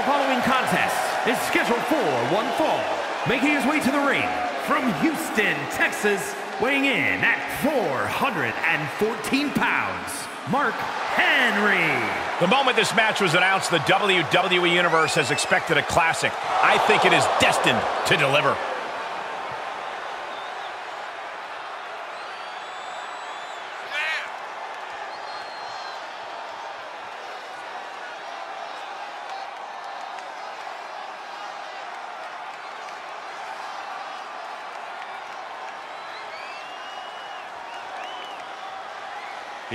The following contest is scheduled for one fall. Making his way to the ring from Houston, Texas, weighing in at 414 pounds, Mark Henry. The moment this match was announced, the WWE Universe has expected a classic. I think it is destined to deliver.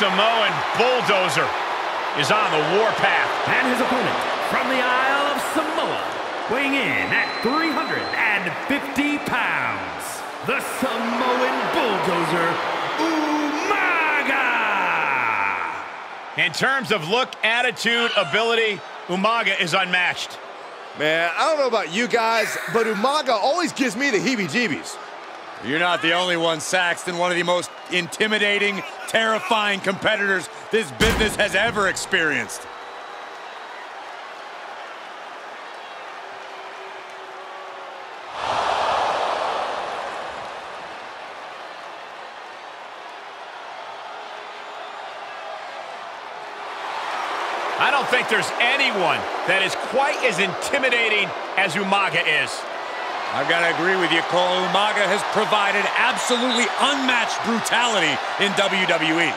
Samoan bulldozer is on the warpath. And his opponent from the Isle of Samoa, weighing in at 350 pounds, the Samoan bulldozer, Umaga. In terms of look, attitude, ability, Umaga is unmatched. Man, I don't know about you guys, but Umaga always gives me the heebie-jeebies. You're not the only one, Saxton. One of the most intimidating, terrifying competitors this business has ever experienced. I don't think there's anyone that is quite as intimidating as Umaga is. I've got to agree with you, Cole. Umaga has provided absolutely unmatched brutality in WWE.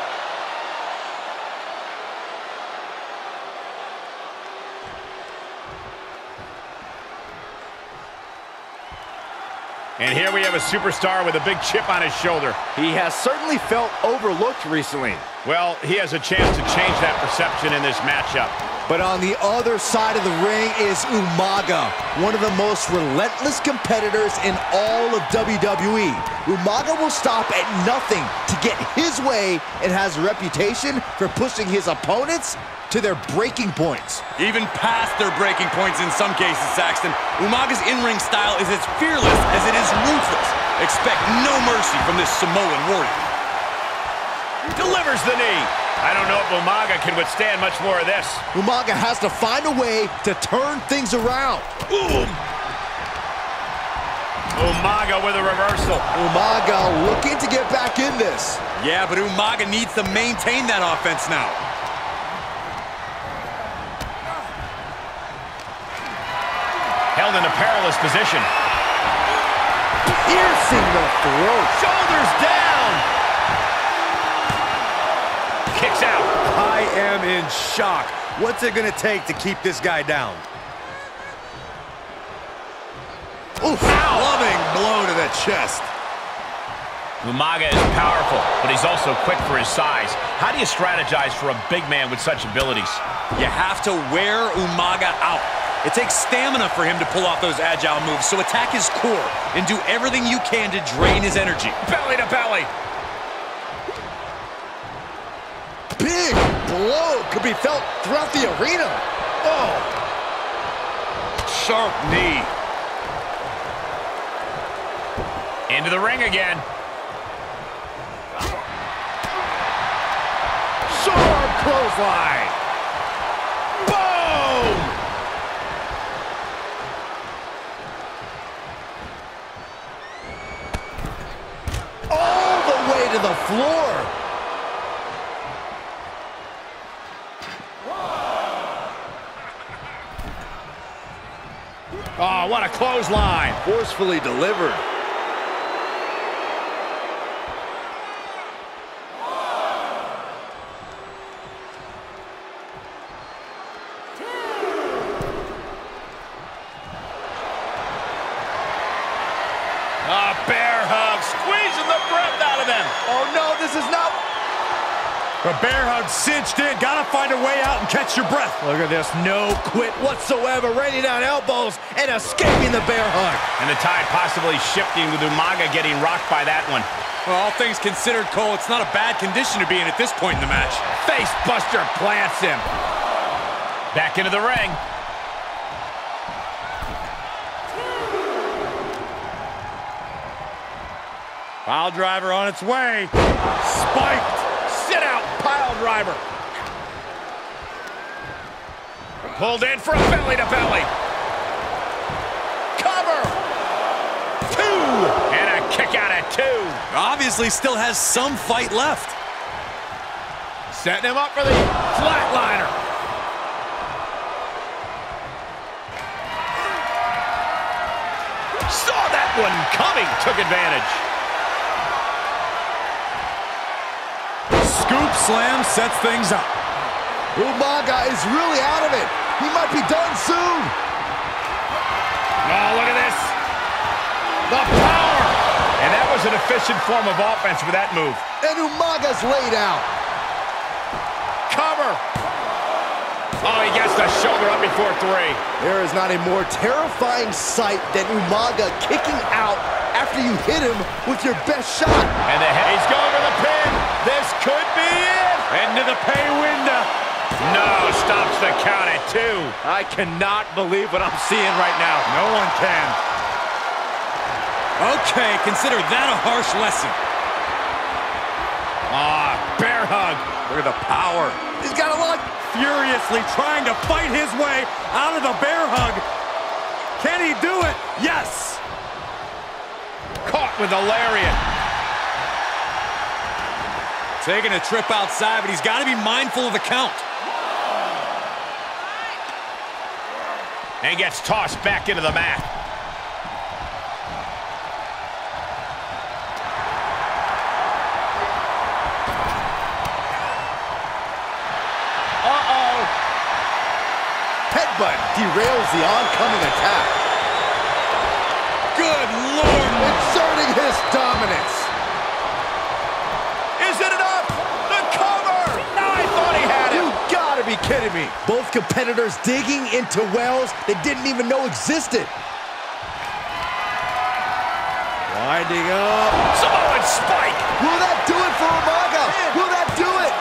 And here we have a superstar with a big chip on his shoulder. He has certainly felt overlooked recently. Well, he has a chance to change that perception in this matchup. But on the other side of the ring is Umaga, one of the most relentless competitors in all of WWE. Umaga will stop at nothing to get his way and has a reputation for pushing his opponents to their breaking points. Even past their breaking points in some cases, Saxton. Umaga's in-ring style is as fearless as it is ruthless. Expect no mercy from this Samoan warrior. Delivers the knee. I don't know if Umaga can withstand much more of this. Umaga has to find a way to turn things around. Boom! Umaga with a reversal. Umaga looking to get back in this. Yeah, but Umaga needs to maintain that offense now. Held in a perilous position. Piercing the throat. Shoulders down. Am in shock. What's it going to take to keep this guy down? Oof. Loving blow to the chest. Umaga is powerful, but he's also quick for his size. How do you strategize for a big man with such abilities? You have to wear Umaga out. It takes stamina for him to pull off those agile moves, so attack his core and do everything you can to drain his energy. Belly to belly. Big blow could be felt throughout the arena. Oh. Sharp knee. Into the ring again. Sharp clothesline. Boom! All the way to the floor. Oh, what a clothesline. Forcefully delivered. A bear hug, squeezing the breath out of them. Oh no, this is not... The bear hug cinched in. Gotta find a way out and catch your breath. Look at this, no quit whatsoever. Raining down elbows and escaping the bear hug. And the tide possibly shifting with Umaga getting rocked by that one. Well, all things considered, Cole, it's not a bad condition to be in at this point in the match. Face buster plants him. Back into the ring. Pile driver on its way. Spiked. Sit out pile driver. Pulled in for a belly to belly. Cover. Two. And a kick out at two. Obviously still has some fight left. Setting him up for the flatliner. Saw that one coming. Took advantage. Scoop slam sets things up. Umaga is really out of it. He might be done soon. Oh, look at this. The power. And that was an efficient form of offense with that move. And Umaga's laid out. Cover. Oh, he gets the shoulder up before three. There is not a more terrifying sight than Umaga kicking out after you hit him with your best shot. And the head. He's going for the pin. This could be it. Into the pay window. No, stops the count at two. I cannot believe what I'm seeing right now. No one can. Okay, consider that a harsh lesson. Ah, bear hug. Look at the power. He's got a lot. Furiously trying to fight his way out of the bear hug. Can he do it? Yes. Caught with the lariat. Taking a trip outside, but he's got to be mindful of the count. And gets tossed back into the mat. Uh-oh. Headbutt derails the oncoming attack. Good Lord. Exerting his dominance. Is it enough? The cover! No, I thought he had You him. gotta be kidding me. Both competitors digging into wells they didn't even know existed. Winding up. Samoan spike. Will that do it for Umaga? Will that do it?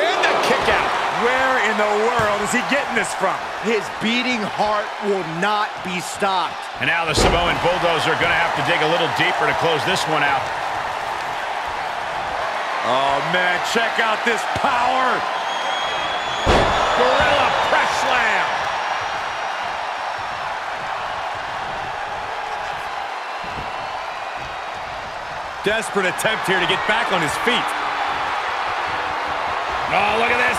And the kick out. Where in the world is he getting this from? His beating heart will not be stopped. And now the Samoan Bulldozer are going to have to dig a little deeper to close this one out. Oh, man, check out this power. Desperate attempt here to get back on his feet. Oh, look at this.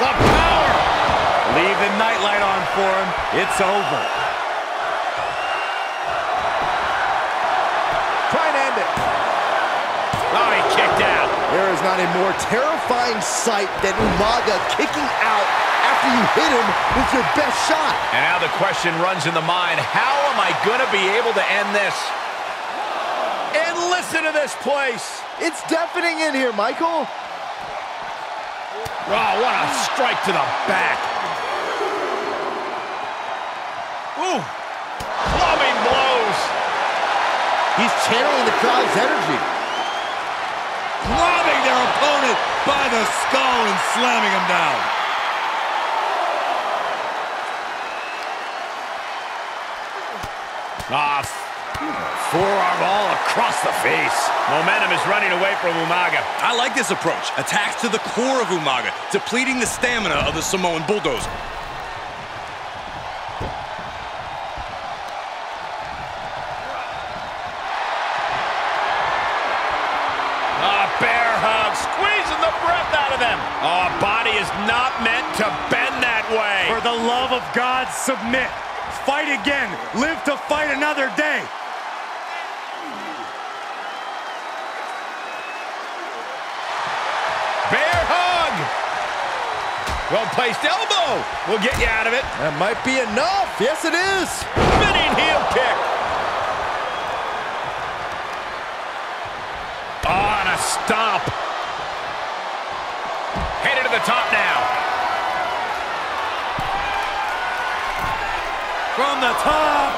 The power. Leave the nightlight on for him. It's over. Try and end it. Oh, he kicked out. There is not a more terrifying sight than Umaga kicking out after you hit him with your best shot. And now the question runs in the mind, how am I going to be able to end this? Listen to this place. It's deafening in here, Michael. Oh, what a strike to the back. Ooh, plumbing blows. He's channeling the crowd's energy. Robbing their opponent by the skull and slamming him down. Ah, forearm all across the face. Momentum is running away from Umaga. I like this approach. Attacks to the core of Umaga, depleting the stamina of the Samoan Bulldozer. Bear hug, squeezing the breath out of them. Oh, body is not meant to bend that way. For the love of God, submit. Fight again. Live to fight another day. Well-placed elbow will get you out of it. That might be enough. Yes, it is. Spinning heel kick. Oh, and a stomp. headed to the top now. From the top,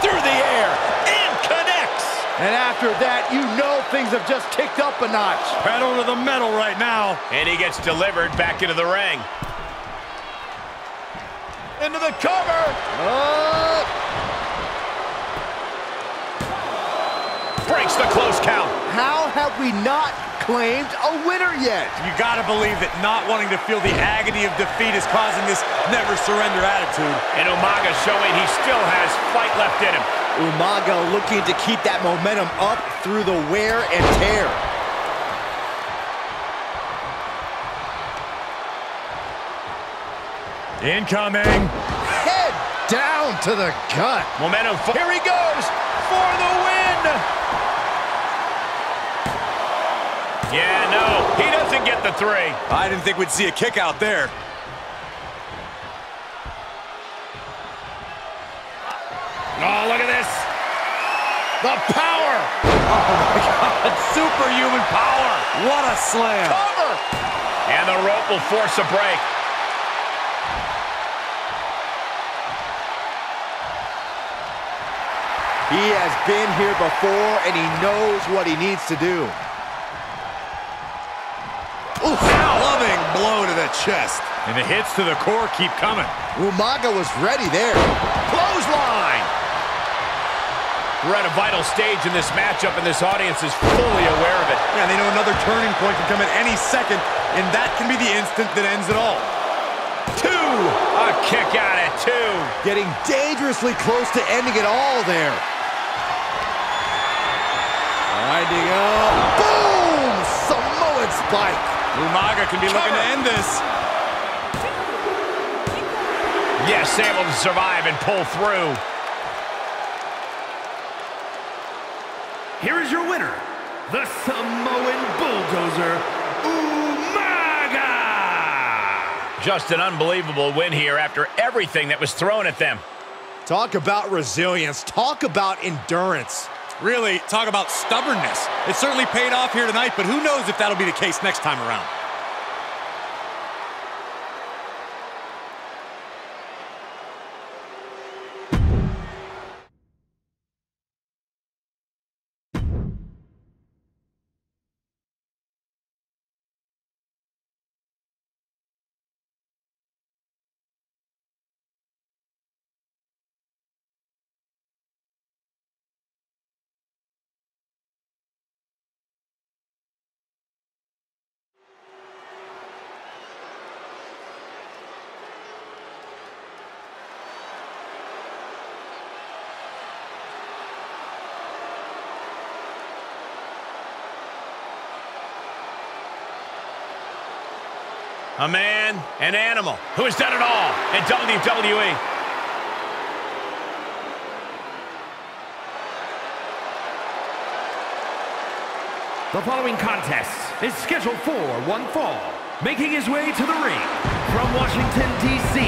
through the air, and after that, you know things have just kicked up a notch. Pedal to the metal right now. And he gets delivered back into the ring. Into the cover. Up. Breaks the close count. How have we not claimed a winner yet? You gotta believe that not wanting to feel the agony of defeat is causing this never surrender attitude. And Umaga showing he still has fight left in him. Umaga looking to keep that momentum up through the wear and tear. Incoming. Head down to the gut. Momentum. Here he goes for the win. Yeah, no, he doesn't get the three. I didn't think we'd see a kick out there. Oh, look at this. The power. Oh, my God. Superhuman power. What a slam. Cover. And the rope will force a break. He has been here before, and he knows what he needs to do. Oof. Loving blow to the chest. And the hits to the core keep coming. Umaga was ready there. Clothesline. We're at a vital stage in this matchup, and this audience is fully aware of it. Yeah, they know another turning point can come at any second, and that can be the instant that ends it all. Two. A kick out at two. Getting dangerously close to ending it all there. Winding up. Boom! Samoan spike. Umaga can be looking to end this. Yes, able to survive and pull through. Here is your winner, the Samoan Bulldozer, Umaga! Just an unbelievable win here after everything that was thrown at them. Talk about resilience. Talk about endurance. Really, talk about stubbornness. It certainly paid off here tonight, but who knows if that'll be the case next time around. A man, an animal, who has done it all in WWE. The following contest is scheduled for one fall. Making his way to the ring from Washington, D.C.,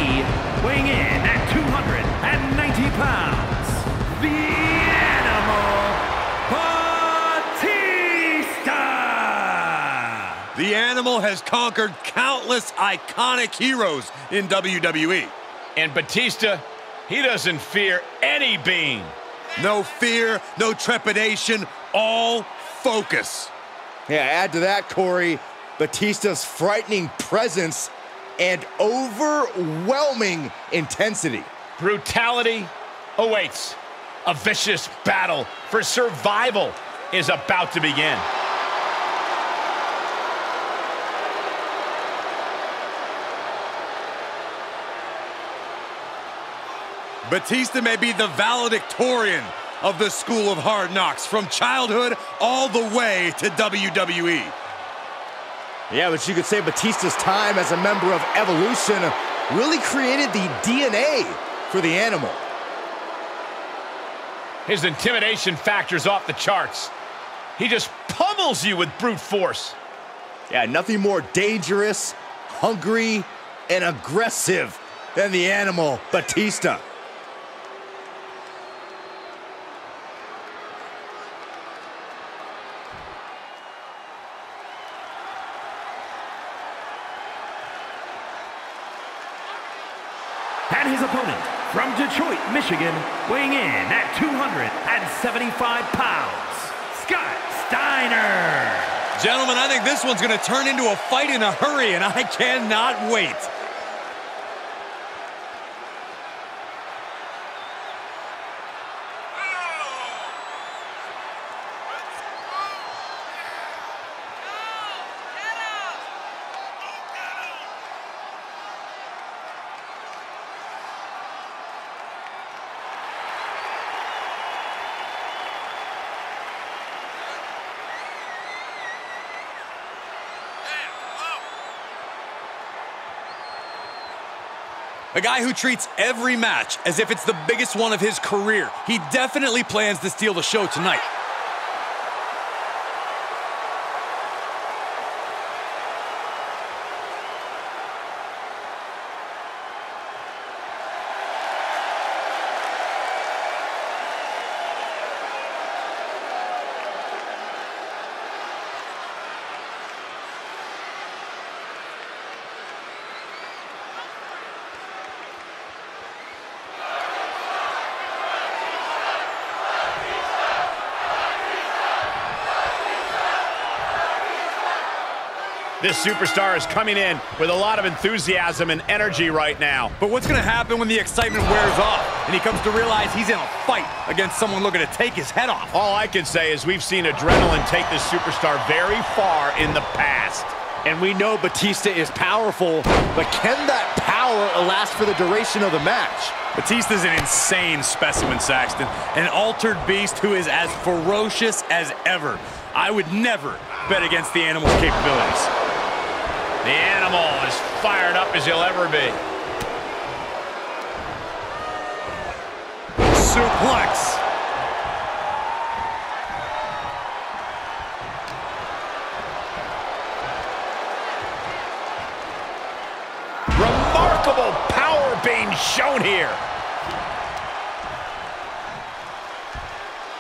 weighing in at 290 pounds, the The animal has conquered countless iconic heroes in WWE. And Batista, he doesn't fear any being. No fear, no trepidation, all focus. Yeah, add to that, Corey, Batista's frightening presence and overwhelming intensity. Brutality awaits. A vicious battle for survival is about to begin. Batista may be the valedictorian of the School of Hard Knocks from childhood all the way to WWE. Yeah, but you could say Batista's time as a member of Evolution really created the DNA for the animal. His intimidation factor's off the charts. He just pummels you with brute force. Yeah, nothing more dangerous, hungry, and aggressive than the animal, Batista. And his opponent, from Detroit, Michigan, weighing in at 275 pounds, Scott Steiner. Gentlemen, I think this one's going to turn into a fight in a hurry, and I cannot wait. A guy who treats every match as if it's the biggest one of his career. He definitely plans to steal the show tonight. This superstar is coming in with a lot of enthusiasm and energy right now. But what's going to happen when the excitement wears off and he comes to realize he's in a fight against someone looking to take his head off? All I can say is we've seen adrenaline take this superstar very far in the past. And we know Batista is powerful, but can that power last for the duration of the match? Batista's an insane specimen, Saxton. An altered beast who is as ferocious as ever. I would never bet against the animal's capabilities. The animal as fired up as he'll ever be. Suplex. Remarkable power being shown here.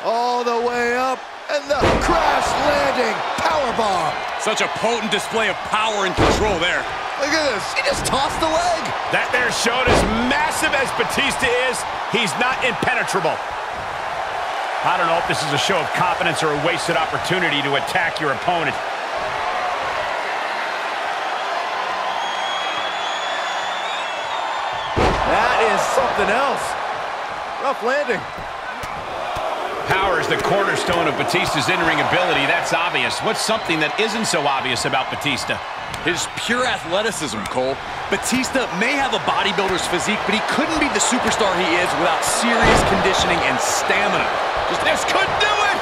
All the way up, and the crash landing powerbomb. Such a potent display of power and control there. Look at this, he just tossed the leg. That there showed as massive as Batista is, he's not impenetrable. I don't know if this is a show of confidence or a wasted opportunity to attack your opponent. That is something else. Rough landing. Power is the cornerstone of Batista's in-ring ability. That's obvious. What's something that isn't so obvious about Batista? His pure athleticism, Cole. Batista may have a bodybuilder's physique, but he couldn't be the superstar he is without serious conditioning and stamina. Just this could do it!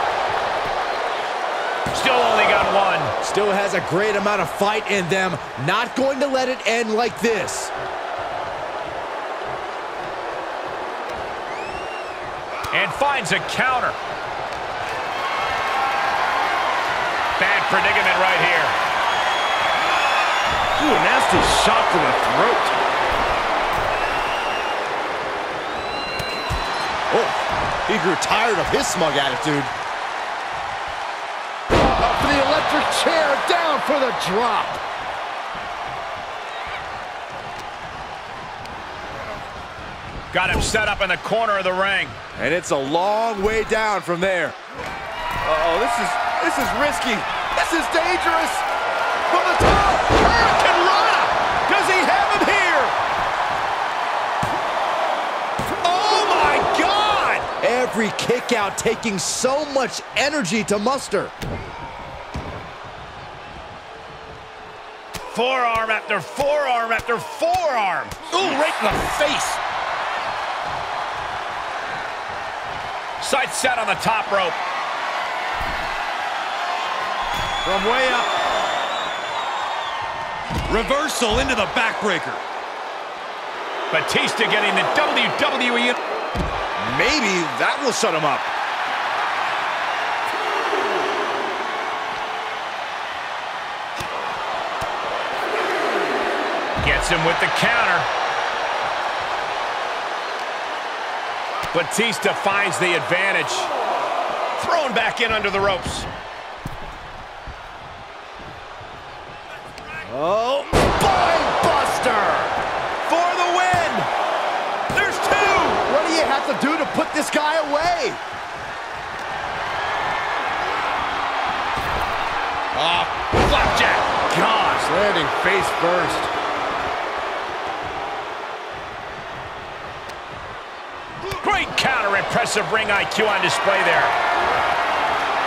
Still only got one. Still has a great amount of fight in them. Not going to let it end like this. and finds a counter. Predicament right here. Ooh, a nasty shot to the throat. Oh, he grew tired of his smug attitude. Up for the electric chair, down for the drop. Got him set up in the corner of the ring. And it's a long way down from there. Uh oh this is this is risky. Is dangerous. From the top, Hurricanrana. Does he have him here? Oh my God! Every kick out taking so much energy to muster. Forearm after forearm after forearm. Ooh, right in the face. Sight set on the top rope. From way up. Reversal into the backbreaker. Batista getting the WWE. Maybe that will shut him up. Gets him with the counter. Batista finds the advantage. Thrown back in under the ropes. Oh, spine buster for the win. to do to put this guy away? Oh, flapjack. Gosh, landing face first. Great counter, impressive ring IQ on display there.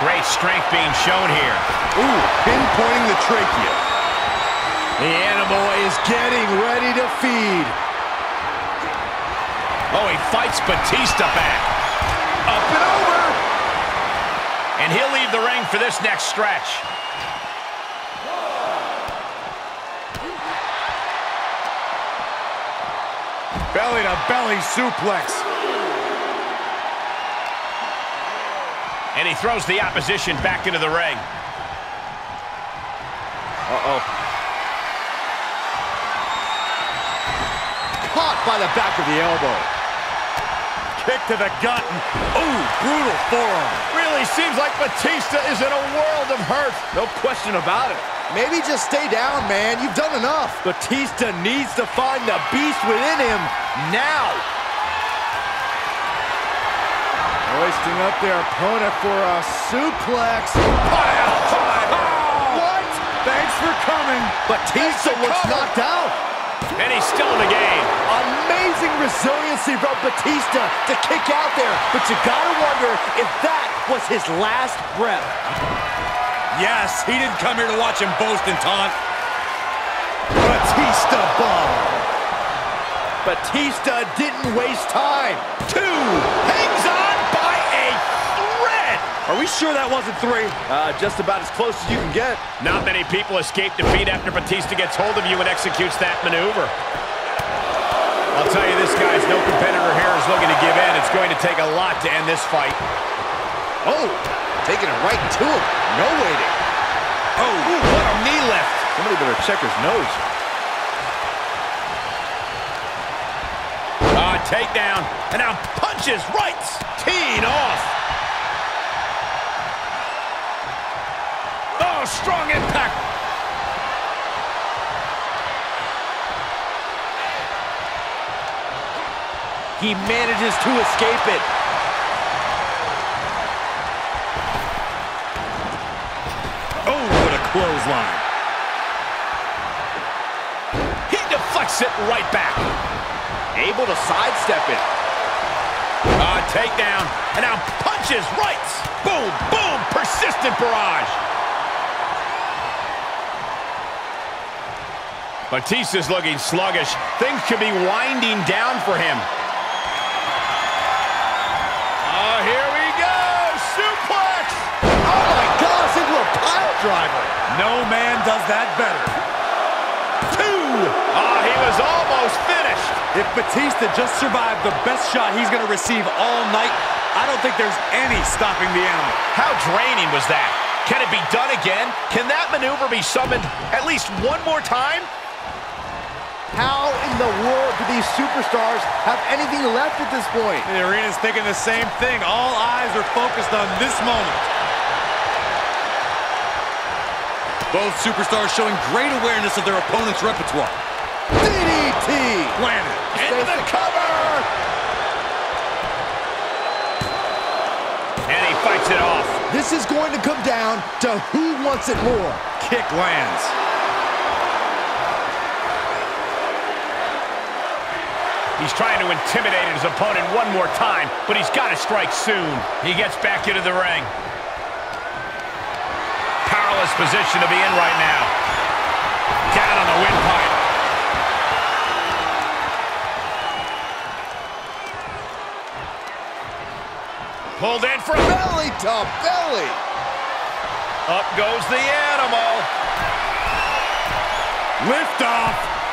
Great strength being shown here. Ooh, pinpointing the trachea. The animal is getting ready to feed. Oh, he fights Batista back. Up and over. And he'll leave the ring for this next stretch. Belly to belly suplex. And he throws the opposition back into the ring. Uh-oh. Caught by the back of the elbow. Kick to the gut. Ooh, brutal forearm. Really seems like Batista is in a world of hurt. No question about it. Maybe just stay down, man. You've done enough. Batista needs to find the beast within him now. Hoisting up their opponent for a suplex. Pile time. What? Thanks for coming. Batista for looks cover. knocked out. And he's still in the game. Amazing resiliency from Batista to kick out there. But you gotta wonder if that was his last breath. Yes, he didn't come here to watch him boast and taunt. Batista bomb. Batista didn't waste time. Two hangs on by a thread. Are we sure that wasn't three? Uh, just about as close as you can get. Not many people escape defeat after Batista gets hold of you and executes that maneuver. I'll tell you this, guys, no competitor here is looking to give in. It's going to take a lot to end this fight. Oh, taking it right to him. No waiting. Oh, what a knee lift. Somebody better check his nose. Ah, takedown. And now punches rights. Teed off. Strong impact. He manages to escape it. Oh, what a clothesline. He deflects it right back. Able to sidestep it. Ah, takedown. And now punches rights. Boom, boom. Persistent barrage. Batista's looking sluggish. Things could be winding down for him. Oh, here we go. Suplex. Oh my gosh, into a pile driver. No man does that better. Two. Ah, he was almost finished. If Batista just survived the best shot he's going to receive all night, I don't think there's any stopping the animal. How draining was that? Can it be done again? Can that maneuver be summoned at least one more time? How in the world do these superstars have anything left at this point? The arena's thinking the same thing. All eyes are focused on this moment. Both superstars showing great awareness of their opponent's repertoire. DDT! Planted. Into the cover! And he fights it off. This is going to come down to who wants it more. Kick lands. He's trying to intimidate his opponent one more time, but he's got to strike soon. He gets back into the ring. Powerless position to be in right now. Down on the windpipe. Pulled in for Belly to belly. Up goes the animal. Lift off.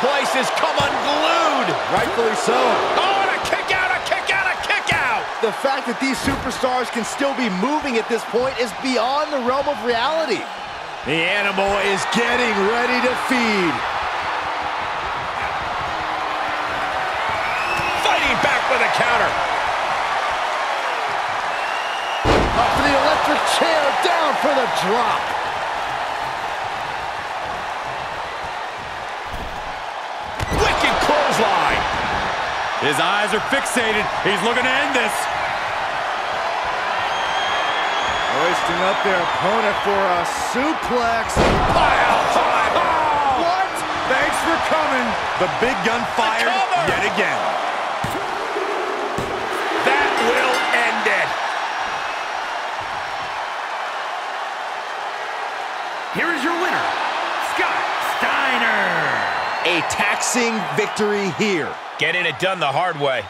Place has come unglued. Rightfully so. Oh, and a kick out, a kick out, a kick out. The fact that these superstars can still be moving at this point is beyond the realm of reality. The animal is getting ready to feed. Fighting back with a counter. Up for the electric chair, down for the drop. His eyes are fixated. He's looking to end this. Hoisting up their opponent for a suplex. Pile time. Oh! What? Thanks for coming. The big gun fired yet again. A taxing victory here. Getting it done the hard way.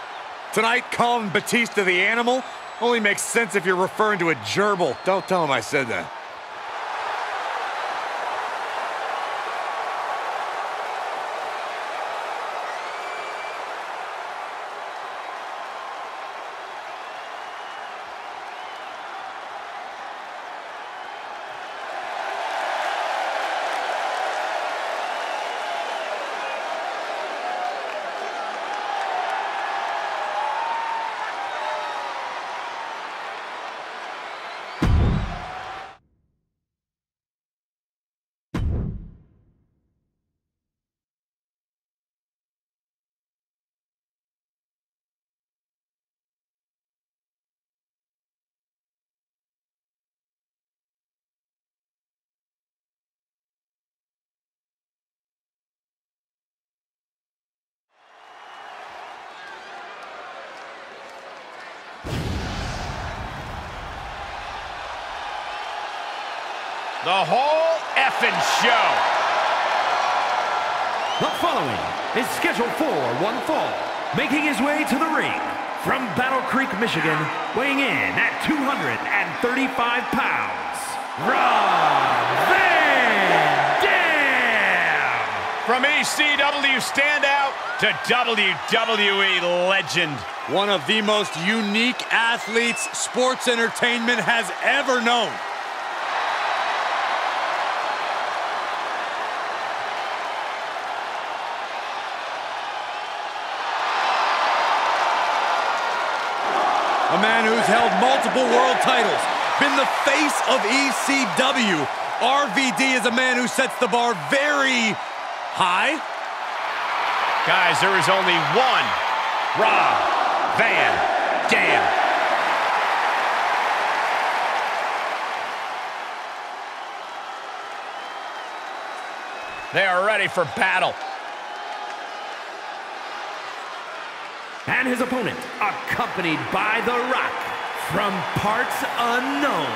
Tonight, calling Batista the animal only makes sense if you're referring to a gerbil. Don't tell him I said that. The whole effing show. The following is scheduled for one fall, making his way to the ring from Battle Creek, Michigan, weighing in at 235 pounds, Rob Van Dam! From ECW standout to WWE legend. One of the most unique athletes sports entertainment has ever known. A man who's held multiple world titles, been the face of ECW. RVD is a man who sets the bar very high. Guys, there is only one Rob Van Dam. They are ready for battle. And his opponent, accompanied by The Rock, from parts unknown,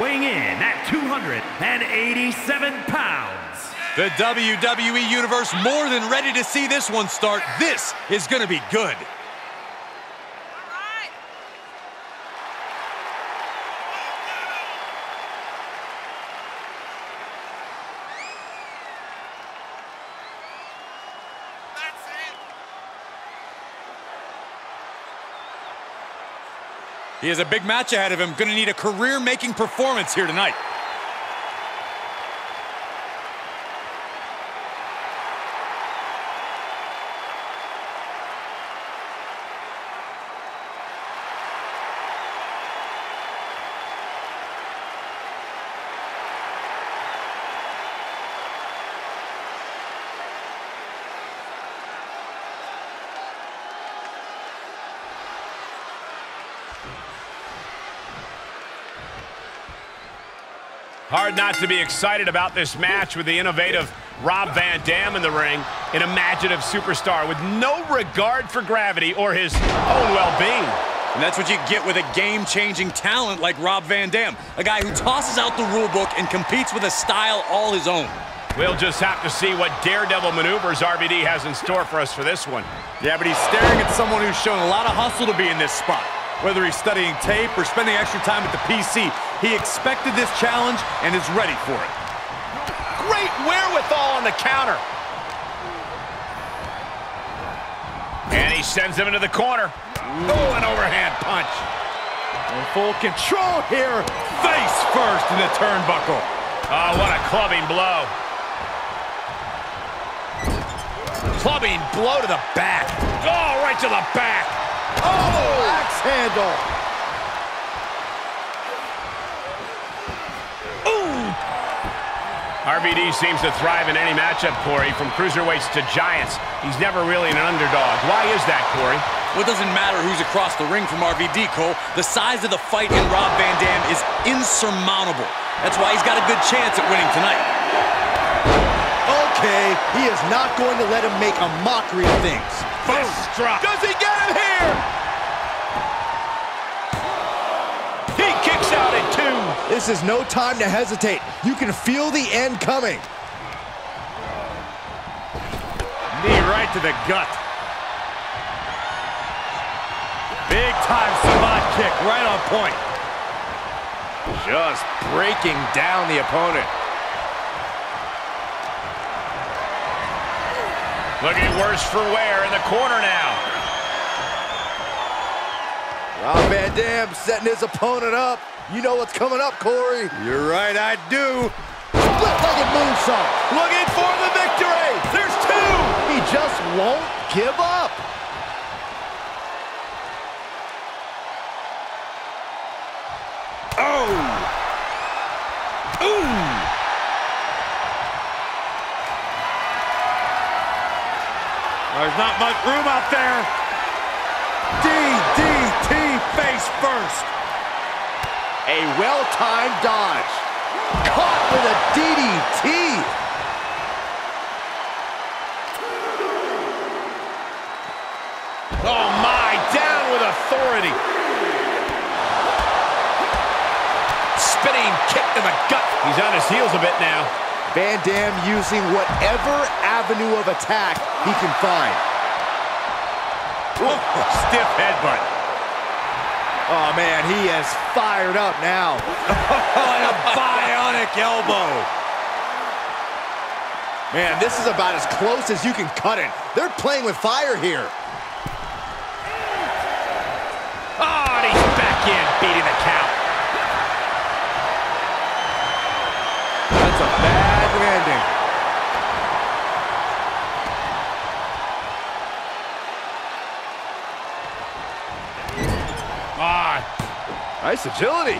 weighing in at 287 pounds. The WWE Universe more than ready to see this one start. This is going to be good. He has a big match ahead of him. Going to need a career-making performance here tonight. Hard not to be excited about this match with the innovative Rob Van Dam in the ring, an imaginative superstar with no regard for gravity or his own well-being. And that's what you get with a game-changing talent like Rob Van Dam, a guy who tosses out the rulebook and competes with a style all his own. We'll just have to see what daredevil maneuvers RVD has in store for us for this one. Yeah, but he's staring at someone who's shown a lot of hustle to be in this spot. Whether he's studying tape or spending extra time at the PC, he expected this challenge and is ready for it. Great wherewithal on the counter. And he sends him into the corner. Oh, an overhand punch. In full control here. Face first in the turnbuckle. Oh, what a clubbing blow. Clubbing blow to the back. Oh, right to the back. Oh, axe handle. RVD seems to thrive in any matchup, Corey, from cruiserweights to giants. He's never really an underdog. Why is that, Corey? Well, it doesn't matter who's across the ring from RVD, Cole. The size of the fight in Rob Van Dam is insurmountable. That's why he's got a good chance at winning tonight. Okay, he is not going to let him make a mockery of things. Fist drop. Does he get him here? This is no time to hesitate. You can feel the end coming. Knee right to the gut. Big time savate kick, right on point. Just breaking down the opponent. Looking worse for wear in the corner now. Rob Van Dam setting his opponent up. You know what's coming up, Corey. You're right, I do. Split-legged moonsault. Looking for the victory. There's two. He just won't give up. Oh! Ooh! There's not much room out there. DDT face first. A well-timed dodge. Caught with a DDT. Oh, my. Down with authority. Spinning kick to the gut. He's on his heels a bit now. Van Dam using whatever avenue of attack he can find. Stiff headbutt. Oh, man, he is fired up now. And a bionic elbow. Man, this is about as close as you can cut it. They're playing with fire here. Oh, and he's back in, beating the count. That's a bad Nice agility.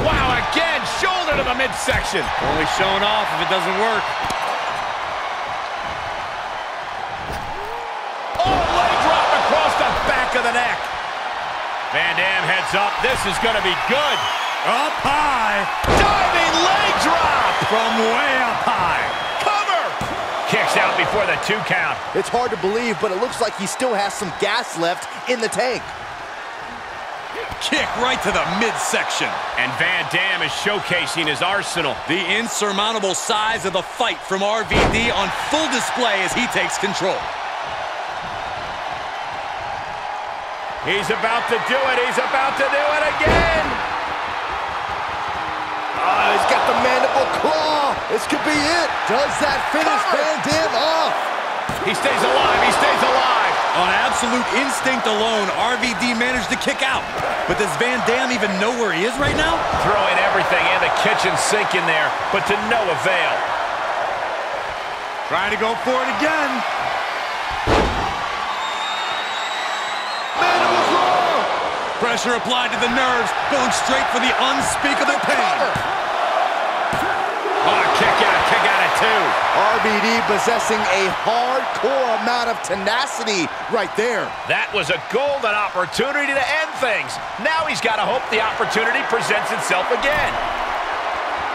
wow, again, shoulder to the midsection. Only showing off if it doesn't work. Oh, leg drop across the back of the neck. Van Dam heads up. This is going to be good. Up high. Diving leg drop. From way up high. Cover. Kicks out before the two count. It's hard to believe, but it looks like he still has some gas left in the tank. Kick right to the midsection. And Van Dam is showcasing his arsenal. The insurmountable size of the fight from RVD on full display as he takes control. He's about to do it. He's about to do it again. Oh, he's got the mandible claw. This could be it. Does that finish Van Dam off? He stays alive. He stays alive. On absolute instinct alone, RVD managed to kick out. But does Van Dam even know where he is right now? Throwing everything in the kitchen sink in there, but to no avail. Trying to go for it again. Mandible claw. Pressure applied to the nerves, going straight for the unspeakable pain. Two. RVD possessing a hardcore amount of tenacity right there. That was a golden opportunity to end things. Now he's got to hope the opportunity presents itself again.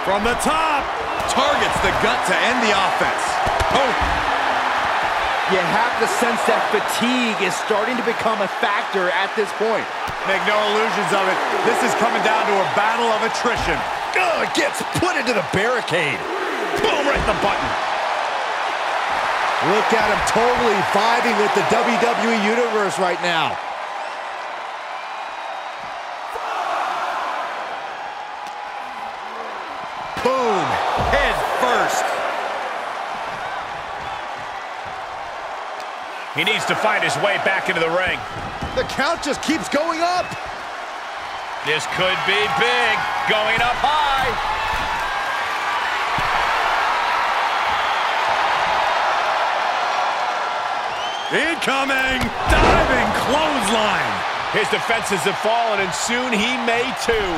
From the top. Targets the gut to end the offense. Oh, You have to sense that fatigue is starting to become a factor at this point. Make no illusions of it. This is coming down to a battle of attrition. Oh, it gets put into the barricade. Boom, right in the button. Look at him totally vibing with the WWE Universe right now. Boom. Head first. He needs to find his way back into the ring. The count just keeps going up. This could be big. Going up high. Incoming! Diving clothesline! His defenses have fallen, and soon he may too.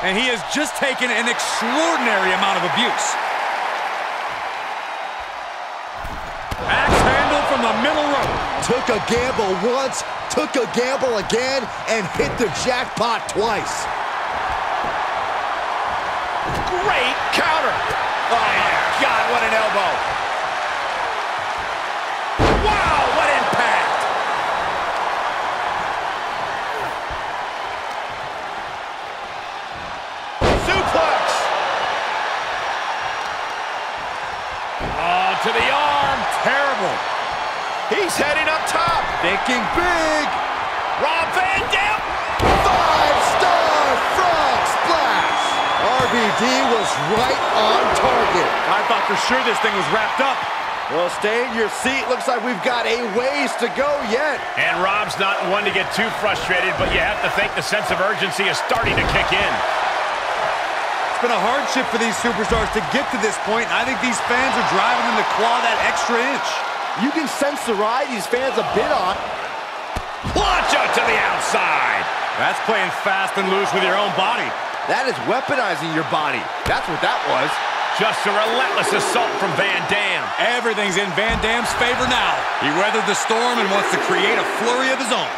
And he has just taken an extraordinary amount of abuse. Axe handle from the middle rope. Took a gamble once, took a gamble again, and hit the jackpot twice. Great counter. Oh, my God, what an elbow. To the arm. Terrible. He's heading up top. Thinking big. Rob Van Dam. Five-star frog splash. RVD was right on target. I thought for sure this thing was wrapped up. Well, stay in your seat. Looks like we've got a ways to go yet. And Rob's not one to get too frustrated, but you have to think the sense of urgency is starting to kick in. It's been a hardship for these superstars to get to this point. I think these fans are driving them to claw that extra inch. You can sense the ride these fans have been on. Launch out to the outside. That's playing fast and loose with your own body. That is weaponizing your body. That's what that was. Just a relentless assault from Van Dam. Everything's in Van Dam's favor now. He weathered the storm and wants to create a flurry of his own.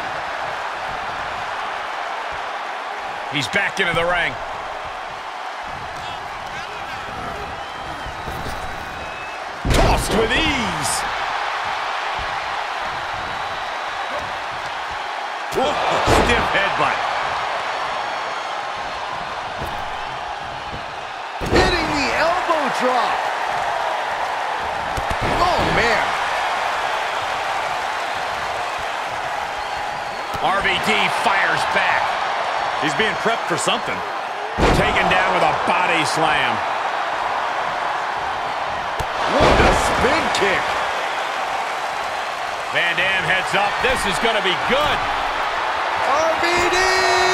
He's back into the ring. Tossed with ease. Whoa, stiff headbutt. Hitting the elbow drop. Oh, man. RVD fires back. He's being prepped for something. Taken down with a body slam. Spin kick. Van Dam heads up. This is going to be good. RVD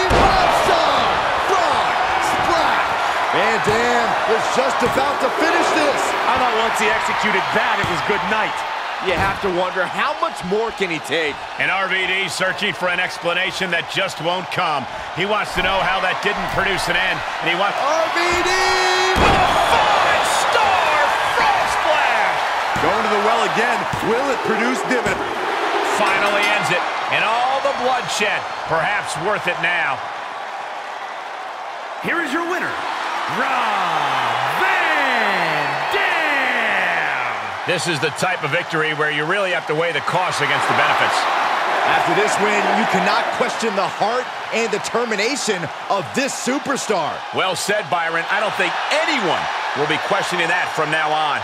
Five-star frog splash. Van Dam was just about to finish this. I thought once he executed that, it was good night. You have to wonder how much more can he take? And RVD searching for an explanation that just won't come. He wants to know how that didn't produce an end, and he wants... RVD Five-star frog splash! Going to the well again. Will it produce dividends? Finally ends it, and all the bloodshed, perhaps worth it now. Here is your winner, Rob Van Dam! This is the type of victory where you really have to weigh the costs against the benefits. After this win, you cannot question the heart and determination of this superstar. Well said, Byron. I don't think anyone will be questioning that from now on.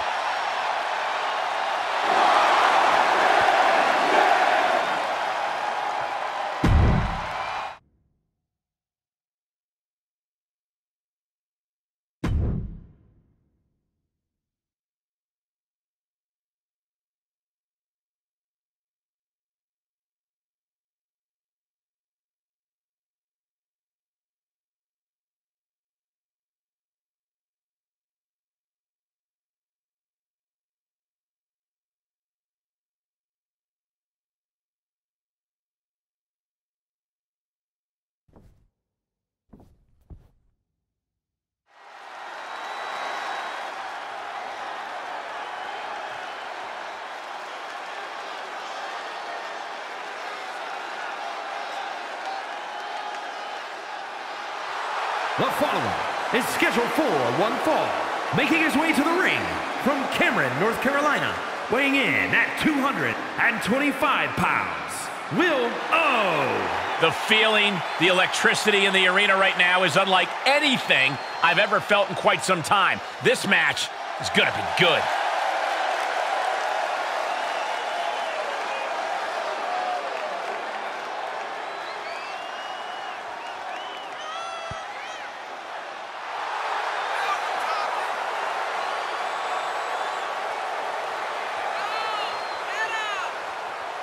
The following is scheduled for one fall. Making his way to the ring from Cameron, North Carolina, weighing in at 225 pounds, Will O. The feeling, the electricity in the arena right now is unlike anything I've ever felt in quite some time. This match is going to be good.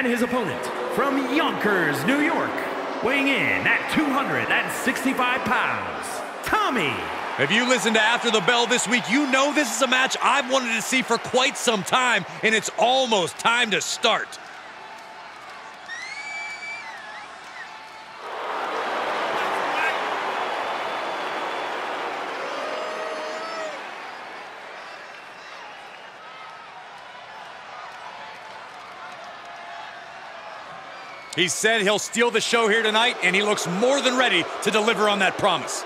And his opponent from Yonkers, New York, weighing in at 265 pounds, Tommy If you listen to After the Bell this week, you know this is a match I've wanted to see for quite some time, and it's almost time to start. He said he'll steal the show here tonight, and he looks more than ready to deliver on that promise.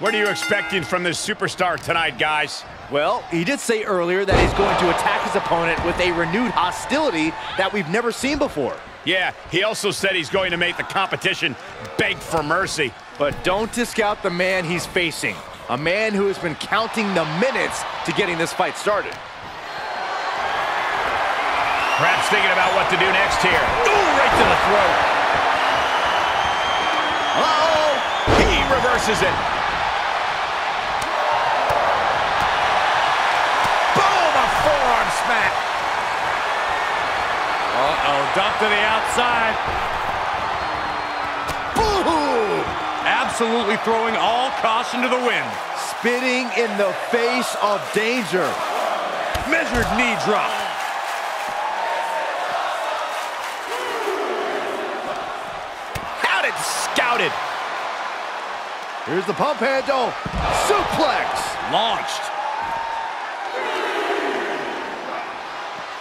What are you expecting from this superstar tonight, guys? Well, he did say earlier that he's going to attack his opponent with a renewed hostility that we've never seen before. Yeah, he also said he's going to make the competition beg for mercy. But don't discount the man he's facing. A man who has been counting the minutes to getting this fight started. Perhaps thinking about what to do next here. Ooh, right to the throat. Uh-oh! He reverses it. Uh-oh, dump to the outside. Boom! Absolutely throwing all caution to the wind. Spitting in the face of danger. Measured knee drop. It scouted. Here's the pump handle. Suplex. Launched.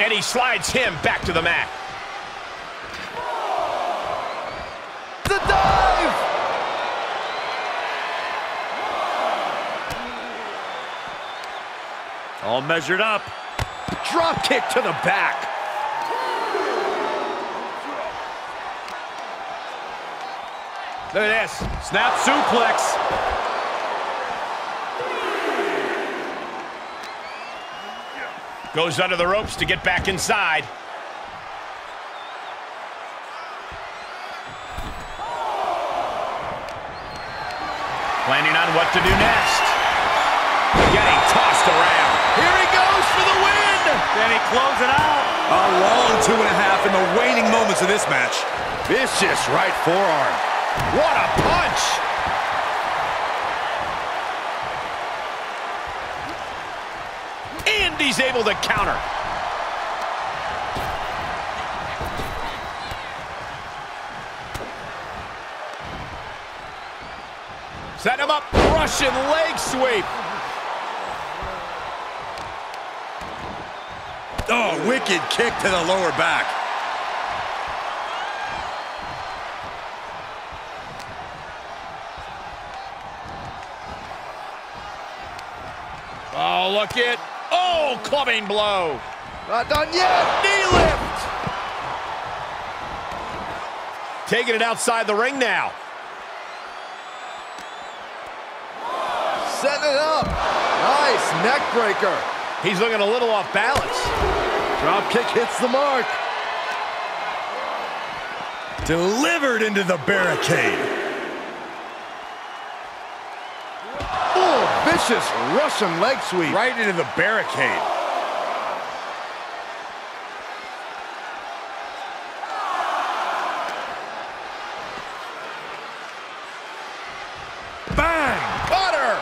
And he slides him back to the mat. The dive. All measured up. Drop kick to the back. Look at this. Snap suplex. Goes under the ropes to get back inside. Planning on what to do next. Getting tossed around. Here he goes for the win. Then he close it out. A long two and a half in the waning moments of this match. Vicious right forearm. What a punch! And he's able to counter. Set him up. Russian leg sweep. Oh, wicked kick to the lower back. Oh, look it. Clubbing blow. Not done yet. Knee lift. Taking it outside the ring now. Setting it up. Nice neck breaker. He's looking a little off balance. Drop kick hits the mark. Delivered into the barricade. Oh, vicious Russian leg sweep. Right into the barricade. Bang! Cutter!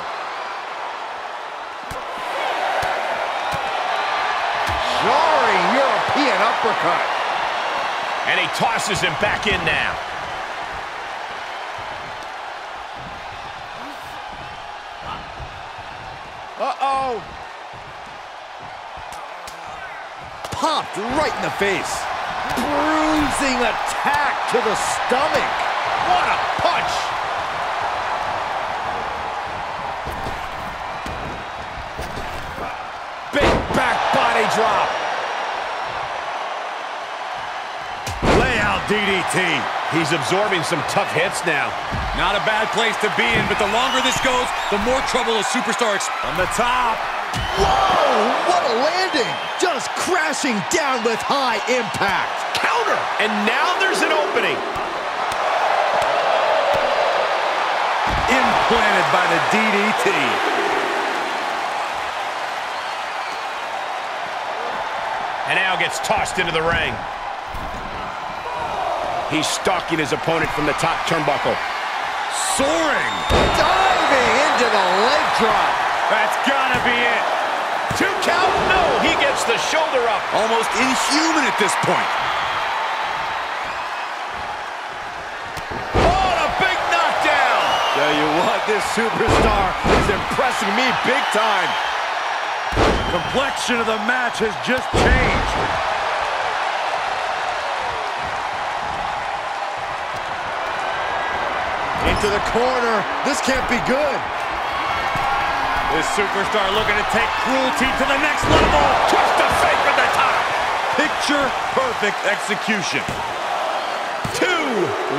Jarring European uppercut. Tosses him back in now. Uh-oh. Popped right in the face. Bruising attack to the stomach. What a punch! Big back body drop. DDT. He's absorbing some tough hits now. Not a bad place to be in, but the longer this goes, the more trouble a superstar ex- From the top. Whoa, what a landing! Just crashing down with high impact. Counter! And now there's an opening. Implanted by the DDT. And now gets tossed into the ring. He's stalking his opponent from the top turnbuckle. Soaring. Diving into the leg drop. That's gotta be it. Two count, no, he gets the shoulder up. Almost inhuman at this point. Oh, a big knockdown. Tell you what, this superstar is impressing me big time. Complexion of the match has just changed. Into the corner. This can't be good. This superstar looking to take cruelty to the next level. Twist of Fate at the top. Picture perfect execution. Two.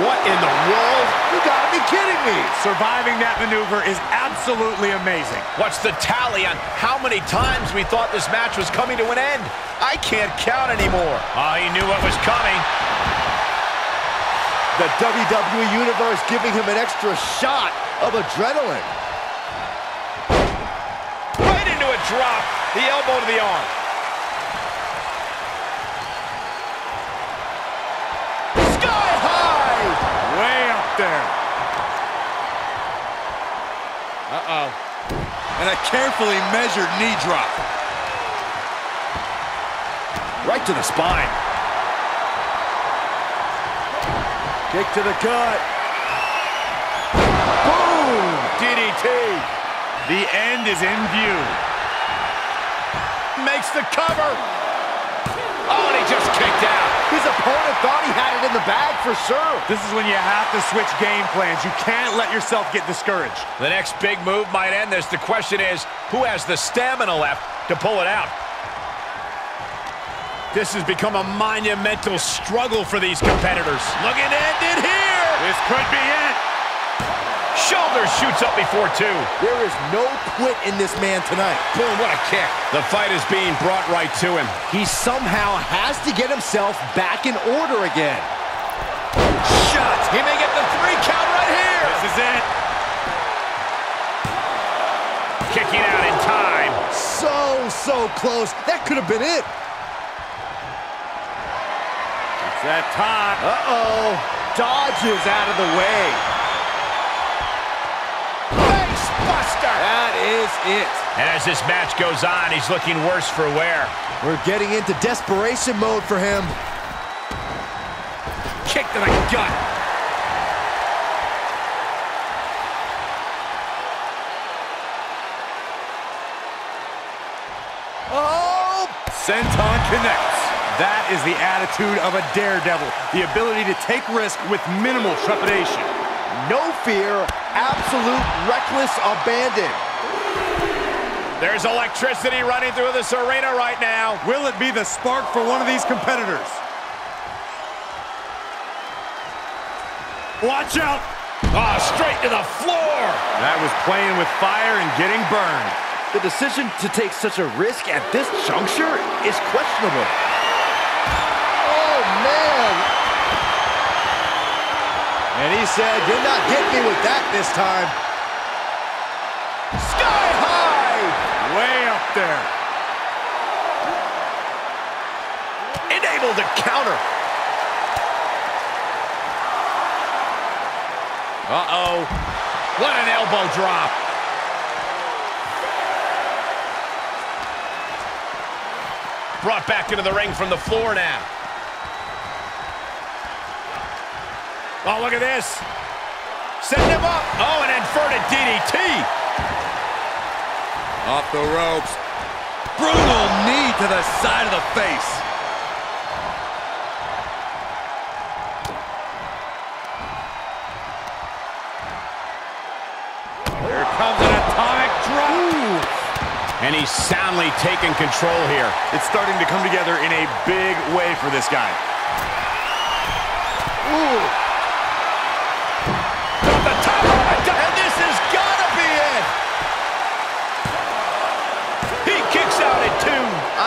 What in the world? You gotta be kidding me. Surviving that maneuver is absolutely amazing. What's the tally on how many times we thought this match was coming to an end? I can't count anymore. Oh, he knew what was coming. The WWE Universe giving him an extra shot of adrenaline. Right into a drop. The elbow to the arm. Sky high. Way up there. Uh-oh. And a carefully measured knee drop. Right to the spine. Kick to the gut. Boom! DDT. The end is in view. Makes the cover. Oh, and he just kicked out. His opponent thought he had it in the bag for sure. This is when you have to switch game plans. You can't let yourself get discouraged. The next big move might end this. The question is, who has the stamina left to pull it out? This has become a monumental struggle for these competitors. Looking to end it here. This could be it. Shoulder shoots up before two. There is no quit in this man tonight. Boom, what a kick. The fight is being brought right to him. He somehow has to get himself back in order again. Shot. He may get the three count right here. This is it. Kicking out in time. So, so close. That could have been it. It's that time. Uh-oh. Dodges out of the way. Face buster. That is it. And as this match goes on, he's looking worse for wear. We're getting into desperation mode for him. Kick to the gut. Oh! Senton connects. That is the attitude of a daredevil. The ability to take risk with minimal trepidation. No fear, absolute reckless abandon. There's electricity running through this arena right now. Will it be the spark for one of these competitors? Watch out! Oh, straight to the floor. That was playing with fire and getting burned. The decision to take such a risk at this juncture is questionable. Oh, man. And he said, you're not getting me with that this time. Sky high. Way up there. Enabled to counter. Uh-oh. What an elbow drop. Brought back into the ring from the floor now. Oh, look at this. Setting him up. Oh, an inverted DDT. Off the ropes. Brutal knee to the side of the face. Here comes an atomic drop. And he's soundly taking control here. It's starting to come together in a big way for this guy. Ooh.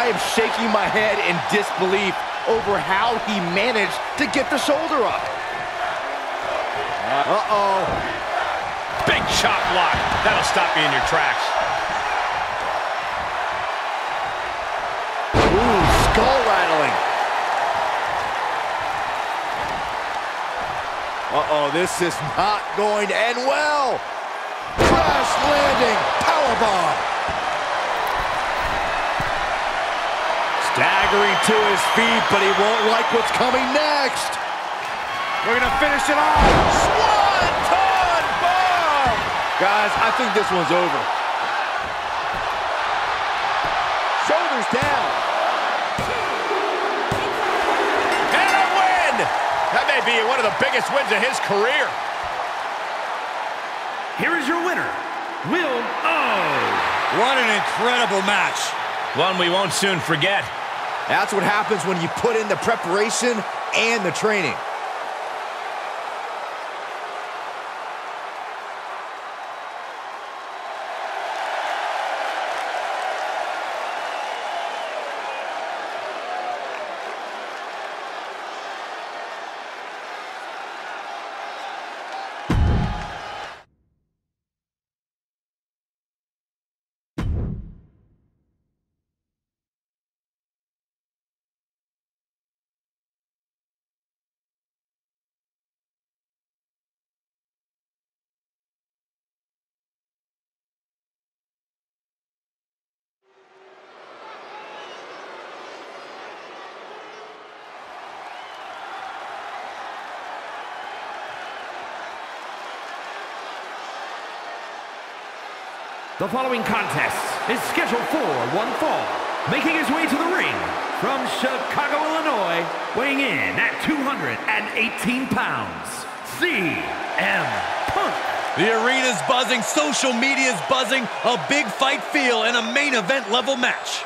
Am shaking my head in disbelief over how he managed to get the shoulder up. Uh-oh. Big chop block. That'll stop you in your tracks. Ooh, skull rattling. Uh-oh, this is not going to end well. Crash landing, powerbomb. Staggering to his feet, but he won't like what's coming next. We're gonna finish it off. Swanton bomb! Guys, I think this one's over. Shoulders down. And a win! That may be one of the biggest wins of his career. Here is your winner, Will O. What an incredible match. One we won't soon forget. That's what happens when you put in the preparation and the training. The following contest is scheduled for one fall. Making his way to the ring from Chicago, Illinois, weighing in at 218 pounds, CM Punk. The arena's buzzing, social media's buzzing, a big fight feel, and a main event level match.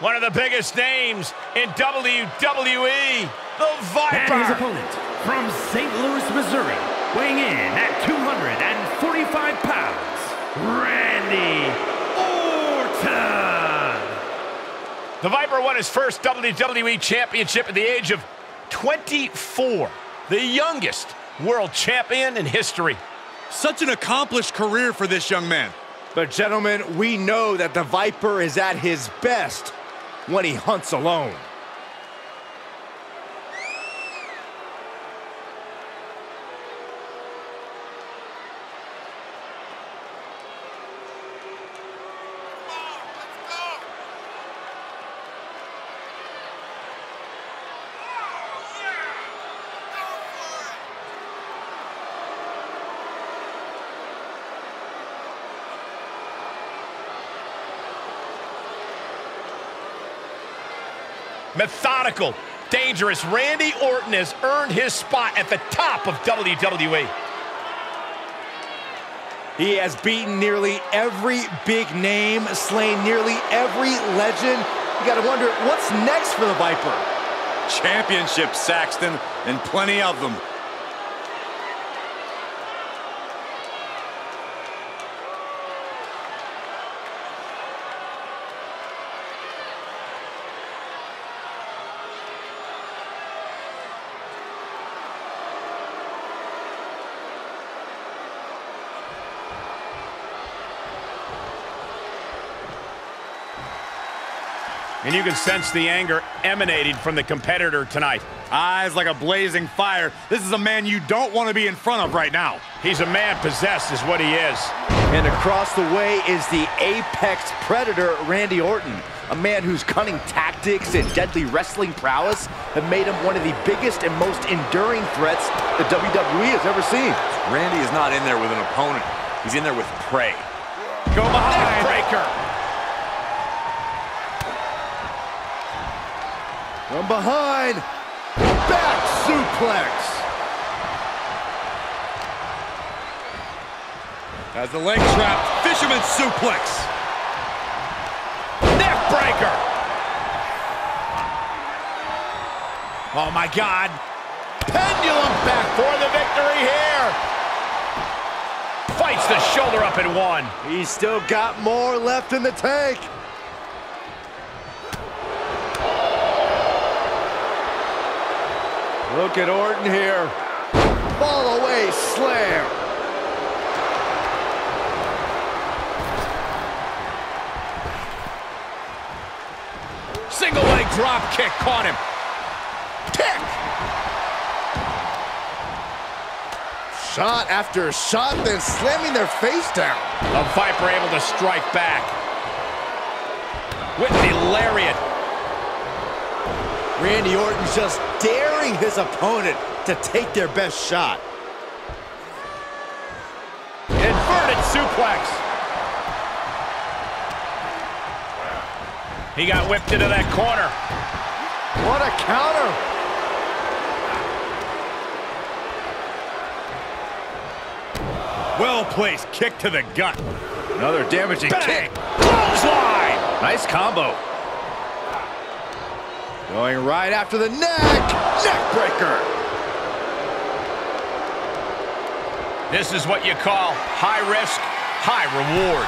One of the biggest names in WWE, the Viper. And his Viper. opponent from St. Louis, Missouri, weighing in at 245 pounds, Randy Orton. The Viper won his first WWE Championship at the age of 24, the youngest world champion in history. Such an accomplished career for this young man. But gentlemen, we know that the Viper is at his best when he hunts alone. Methodical, dangerous, Randy Orton has earned his spot at the top of. WWE. He has beaten nearly every big name, slain nearly every legend. You gotta wonder, what's next for the Viper? Championship, Saxton, and plenty of them. And you can sense the anger emanating from the competitor tonight. Eyes like a blazing fire. This is a man you don't want to be in front of right now. He's a man possessed is what he is. And across the way is the apex predator, Randy Orton. A man whose cunning tactics and deadly wrestling prowess have made him one of the biggest and most enduring threats the WWE has ever seen. Randy is not in there with an opponent. He's in there with prey. Go behind. Breaker. From behind, back suplex. As the leg trap, fisherman suplex. Neck breaker. Oh my God. Pendulum back for the victory here. Fights the shoulder up in one. He's still got more left in the tank. Look at Orton here. Fall away slam. Single leg drop kick caught him. Kick. Shot after shot, then slamming their face down. The Viper able to strike back. With the lariat. Randy Orton just daring his opponent to take their best shot. Inverted suplex. He got whipped into that corner. What a counter. Well-placed kick to the gut. Another damaging Bang! kick. Clothesline! Nice combo. Going right after the neck. Neck breaker. This is what you call high risk, high reward.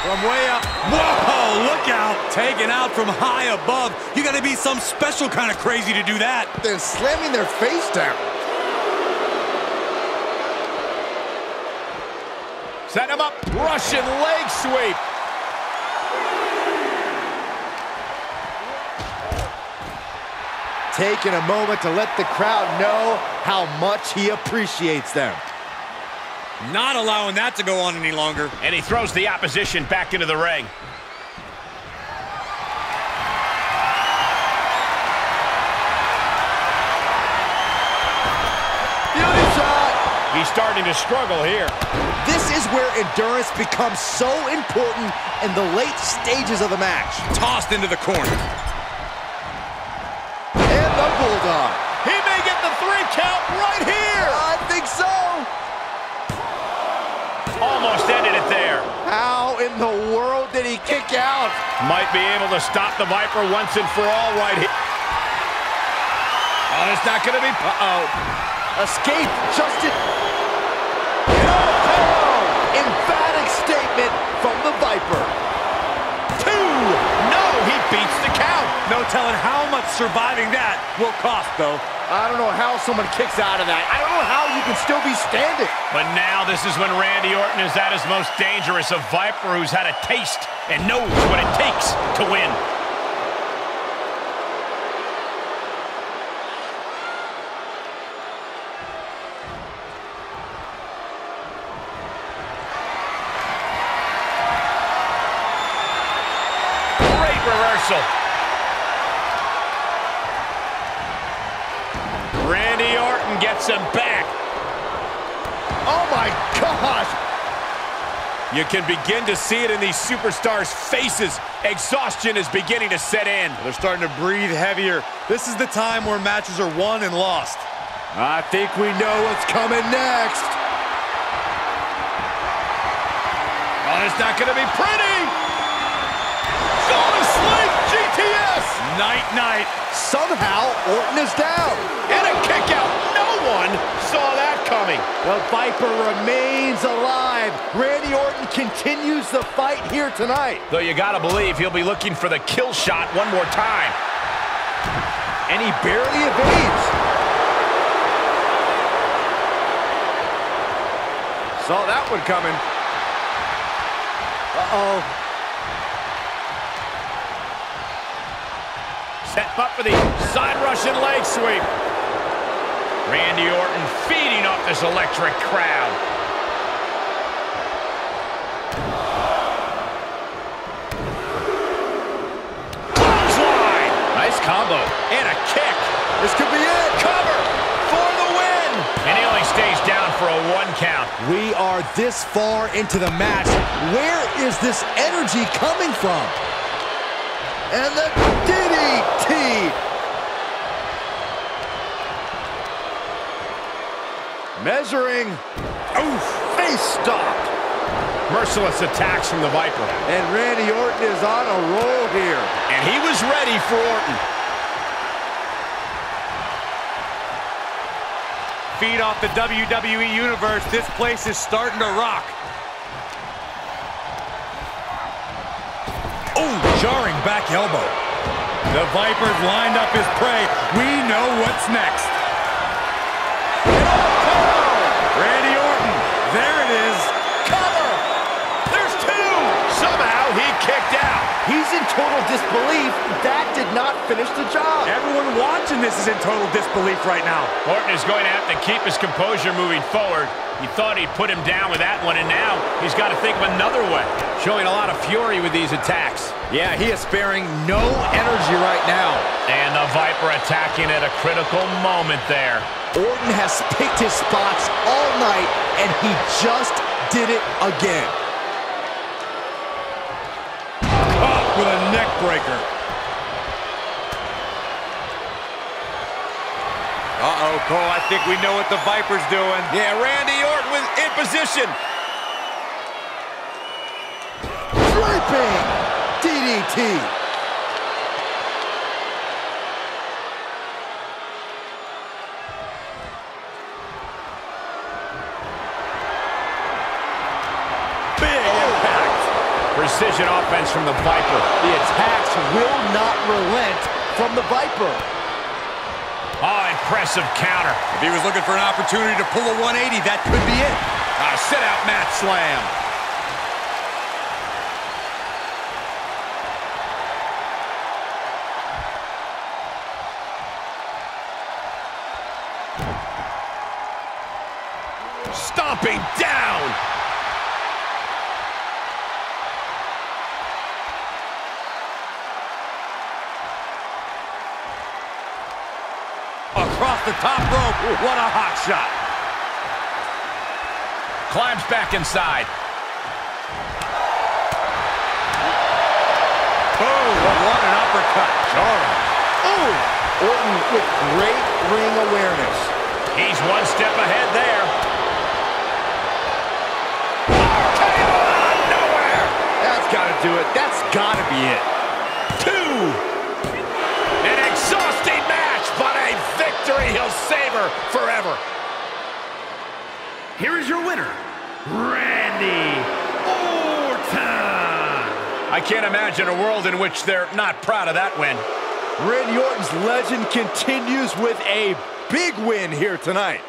From way up. Whoa, look out. Taken out from high above. You got to be some special kind of crazy to do that. Then slamming their face down. Set him up. Russian leg sweep. Taking a moment to let the crowd know how much he appreciates them. Not allowing that to go on any longer. And he throws the opposition back into the ring. Beauty shot. He's starting to struggle here. This is where endurance becomes so important in the late stages of the match. Tossed into the corner. And the Bulldog. He may get the three count right here. I think so. Almost ended it there. How in the world did he kick out? Might be able to stop the Viper once and for all right here. Oh, it's not going to be... Uh-oh. Escape just in. Emphatic statement from the Viper. Two. No, he beats the count. No telling how much surviving that will cost, though. I don't know how someone kicks out of that. I don't know how you can still be standing. But now this is when Randy Orton is at his most dangerous. A Viper who's had a taste and knows what it takes to win. Him back. Oh my gosh. You can begin to see it in these superstars' faces. Exhaustion is beginning to set in. They're starting to breathe heavier. This is the time where matches are won and lost. I think we know what's coming next. Oh, it's not going to be pretty. Going to sleep, GTS. Night, night. Somehow, Orton is down. And a kick out. One saw that coming. The Viper remains alive. Randy Orton continues the fight here tonight. Though you got to believe he'll be looking for the kill shot one more time. And he barely evades. Saw that one coming. Uh-oh. Set up for the side Russian leg sweep. Randy Orton feeding off this electric crowd. Clothesline! Nice combo. And a kick. This could be it. Cover for the win. And he only stays down for a one count. We are this far into the match. Where is this energy coming from? And the DDT. Measuring. Oof. Face stopped. Merciless attacks from the Viper. And Randy Orton is on a roll here. And he was ready for Orton. Feed off the WWE Universe. This place is starting to rock. Oh, jarring back elbow. The Viper's lined up his prey. We know what's next. Randy Orton. There it is. Cover. There's two. Somehow he kicked out. He's in total disbelief. That did not finish the job. Everyone watching this is in total disbelief right now. Orton is going to have to keep his composure moving forward. He thought he'd put him down with that one, and now he's got to think of another way. Showing a lot of fury with these attacks. Yeah, he is sparing no energy right now. And the Viper attacking at a critical moment there. Orton has picked his spots all night, and he just did it again. With breaker. Uh-oh, Cole, I think we know what the Viper's doing. Yeah, Randy Orton with, in position. Draping DDT. Precision offense from the Viper. The attacks will not relent from the Viper. Oh, impressive counter. If he was looking for an opportunity to pull a 180, that could be it. A sit-out mat slam. Across the top rope. What a hot shot. Climbs back inside. Boom. What an uppercut. Jarring. Ooh, Orton with great ring awareness. He's one step ahead there. Of nowhere. That's got to do it. That's got to be it. Victory he'll savor forever. Here is your winner, Randy Orton. I can't imagine a world in which they're not proud of that win. Randy Orton's legend continues with a big win here tonight.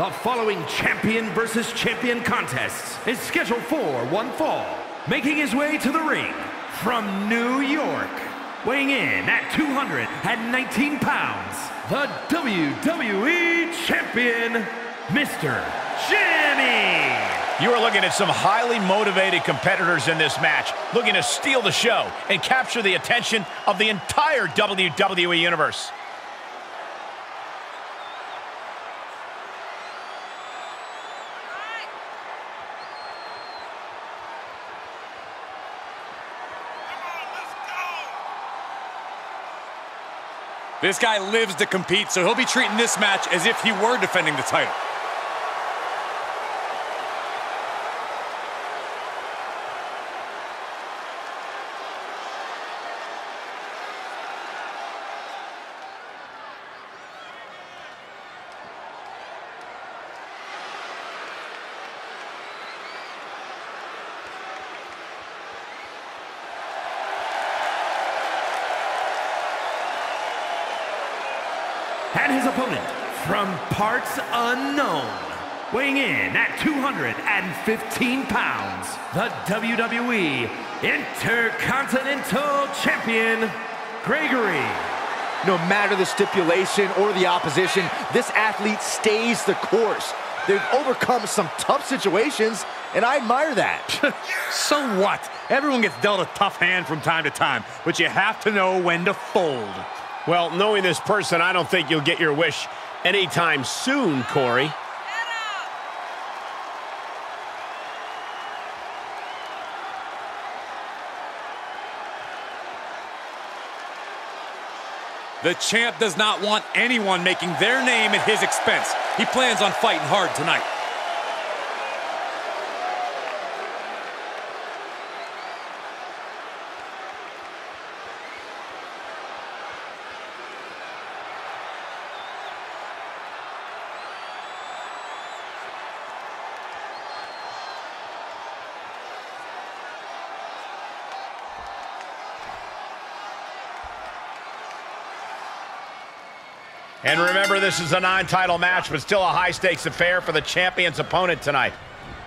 The following champion versus champion contest is scheduled for one fall. Making his way to the ring from New York, weighing in at 219 pounds, the WWE Champion, Mr. Jimmy. You are looking at some highly motivated competitors in this match, looking to steal the show and capture the attention of the entire WWE Universe. This guy lives to compete, so he'll be treating this match as if he were defending the title. And his opponent, from parts unknown, weighing in at 215 pounds, the WWE Intercontinental Champion, Gregory. No matter the stipulation or the opposition, this athlete stays the course. They've overcome some tough situations, and I admire that. so what? Everyone gets dealt a tough hand from time to time, but you have to know when to fold. Well, knowing this person, I don't think you'll get your wish anytime soon, Corey. The champ does not want anyone making their name at his expense. He plans on fighting hard tonight. And remember, this is a non-title match, but still a high-stakes affair for the champion's opponent tonight.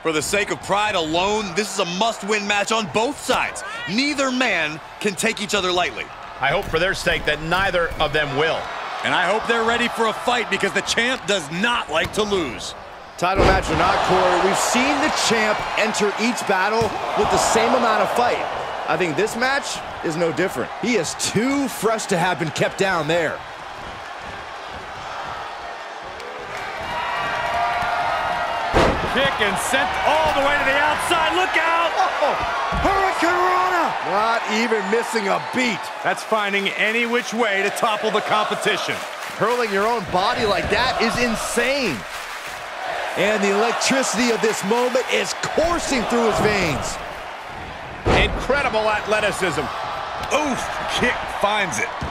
For the sake of pride alone, this is a must-win match on both sides. Neither man can take each other lightly. I hope for their sake that neither of them will. And I hope they're ready for a fight because the champ does not like to lose. Title match or not, Corey, we've seen the champ enter each battle with the same amount of fight. I think this match is no different. He is too fresh to have been kept down there. Kick and sent all the way to the outside. Look out! Oh, Hurricanrana! Not even missing a beat. That's finding any which way to topple the competition. Hurling your own body like that is insane. And the electricity of this moment is coursing through his veins. Incredible athleticism. Oof! Kick finds it.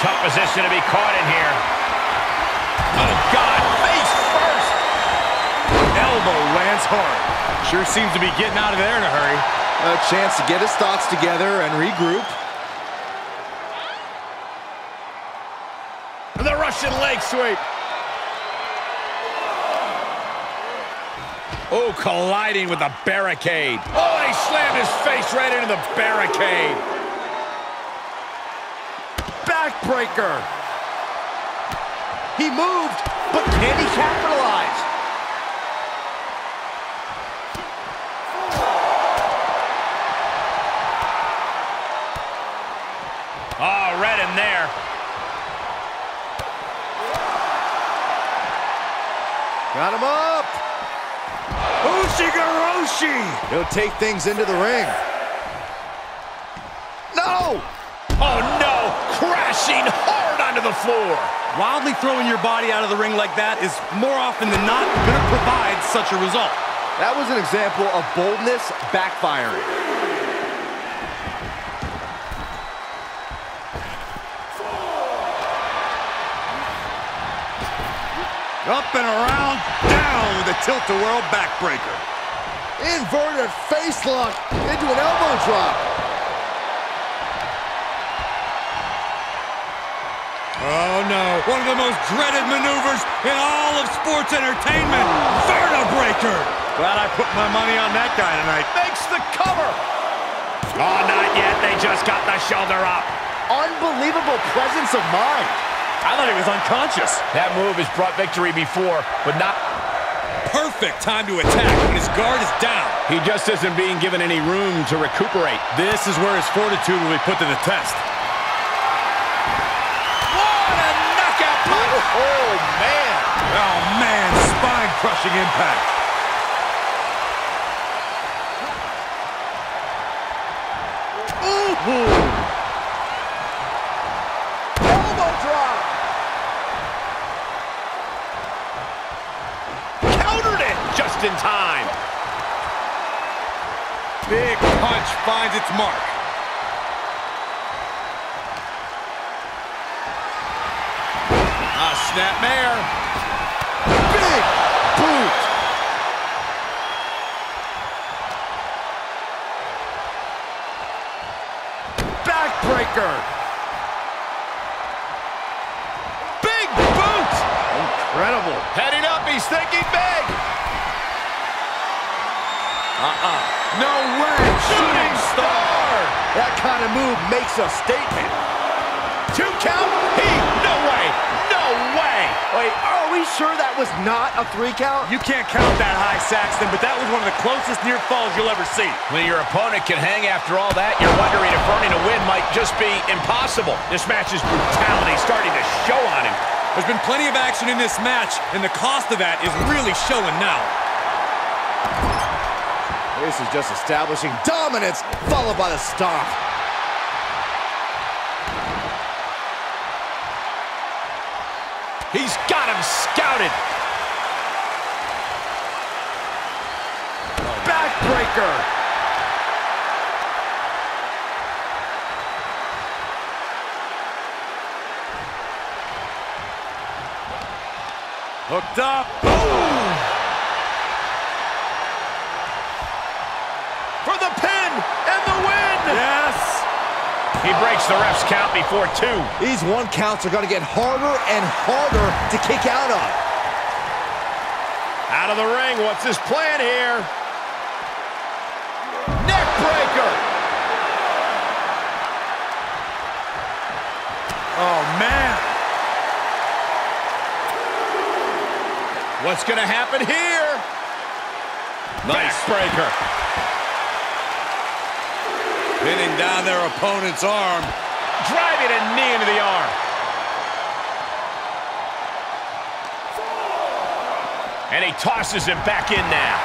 Tough position to be caught in here. Oh, God, face first. Elbow lands hard. Sure seems to be getting out of there in a hurry. A chance to get his thoughts together and regroup. The Russian leg sweep. Oh, colliding with the barricade. Oh, he slammed his face right into the barricade. Backbreaker. He moved, but can he capitalize? Oh, read him there. Got him up. Ushigoroshi. He'll take things into the ring. No! Oh, no. Crashing hard onto the floor. Wildly throwing your body out of the ring like that is more often than not going to provide such a result. That was an example of boldness backfiring. Up and around, down with a tilt-a-whirl backbreaker. Inverted face lock into an elbow drop. No, one of the most dreaded maneuvers in all of sports entertainment, Vertebreaker. Glad I put my money on that guy tonight. Makes the cover. Oh, not yet. They just got the shoulder up. Unbelievable presence of mind. I thought he was unconscious. That move has brought victory before, but not... Perfect time to attack when his guard is down. He just isn't being given any room to recuperate. This is where his fortitude will be put to the test. Oh, man. Oh, man, spine-crushing impact. Ooh. Elbow drop. Countered it just in time. Big punch finds its mark. Snapmare. Big boot. Backbreaker. Big boot. Incredible. Heading up, he's thinking big. Uh-uh. No way. Shooting star. That kind of move makes a statement. Two count. He. No way. No. Wait, are we sure that was not a three count? You can't count that high, Saxton, but that was one of the closest near falls you'll ever see. When your opponent can hang after all that, you're wondering if earning a win might just be impossible. This match's brutality starting to show on him. There's been plenty of action in this match, and the cost of that is really showing now. This is just establishing dominance, followed by the stomp. Scouted. Backbreaker. Hooked up. For the pin and the win. Yes. He breaks the ref's count before two. These one counts are going to get harder and harder to kick out of. Out of the ring, what's his plan here? Neck breaker. Oh, man. What's gonna happen here? Nice breaker. Pinning down their opponent's arm. Driving a knee into the arm. And he tosses him back in now.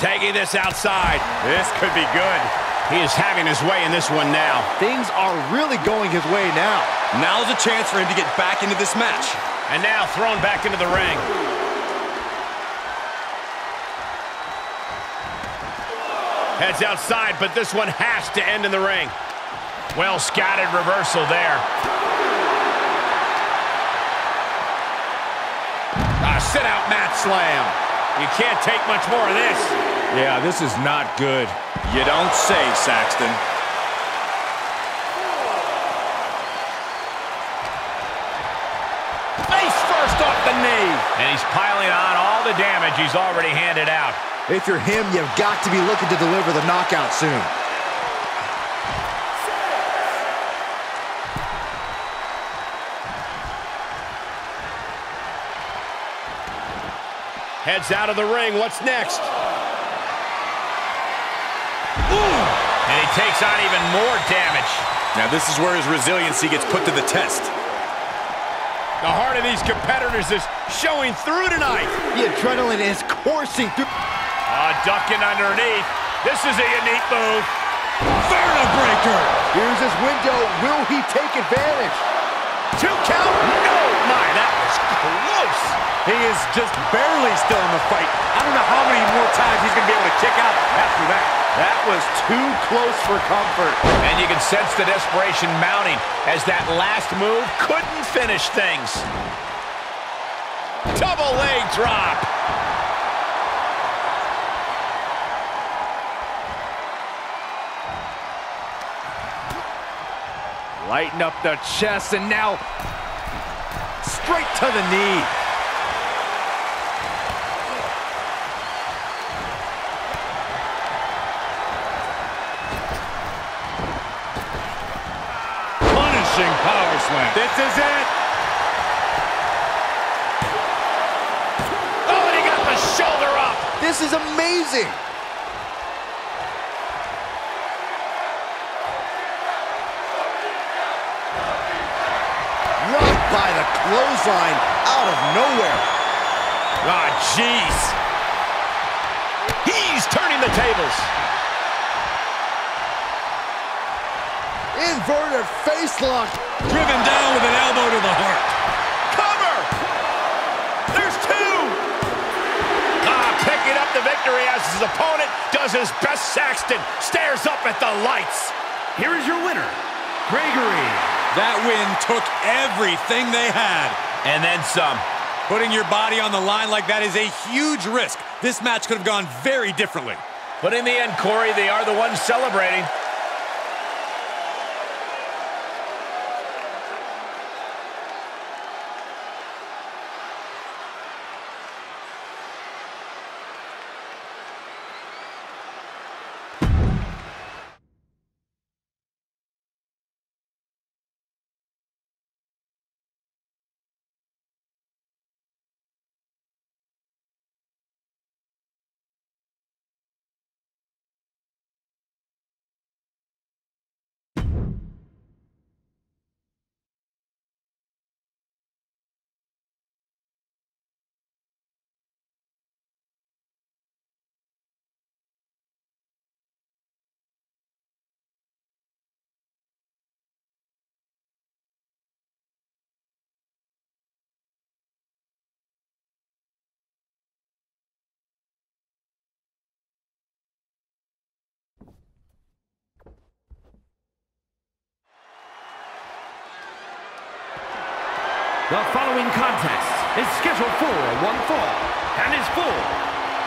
Taking this outside. This could be good. He is having his way in this one now. Things are really going his way now. Now's a chance for him to get back into this match. And now thrown back into the ring. Heads outside, but this one has to end in the ring. Well scattered reversal there. A sit out mat slam. You can't take much more of this. Yeah, this is not good. You don't say, Saxton. Face first off the knee. And he's piling on all the damage he's already handed out. If you're him, you've got to be looking to deliver the knockout soon. Heads out of the ring. What's next? And he takes on even more damage. Now, this is where his resiliency gets put to the test. The heart of these competitors is showing through tonight. The adrenaline is coursing through. Uh, ducking underneath. This is a unique move. Vertebreaker! Here's his window. Will he take advantage? Two count. No, my, that was close. He is just barely still in the fight. I don't know how many more times he's going to be able to kick out after that. That was too close for comfort. And you can sense the desperation mounting as that last move couldn't finish things. Double leg drop. Lighten up the chest and now straight to the knee. Punishing power slam. This is it. Oh, and he got the shoulder up. This is amazing. Clothesline out of nowhere. Ah, jeez. He's turning the tables. Inverted face lock. Driven down with an elbow to the heart. Cover. There's two. Ah, picking up the victory as his opponent does his best Saxton. Stares up at the lights. Here is your winner, Gregory. That win took everything they had. And then some. Putting your body on the line like that is a huge risk. This match could have gone very differently. But in the end, Corey, they are the ones celebrating. The following contest is scheduled for one fall and is for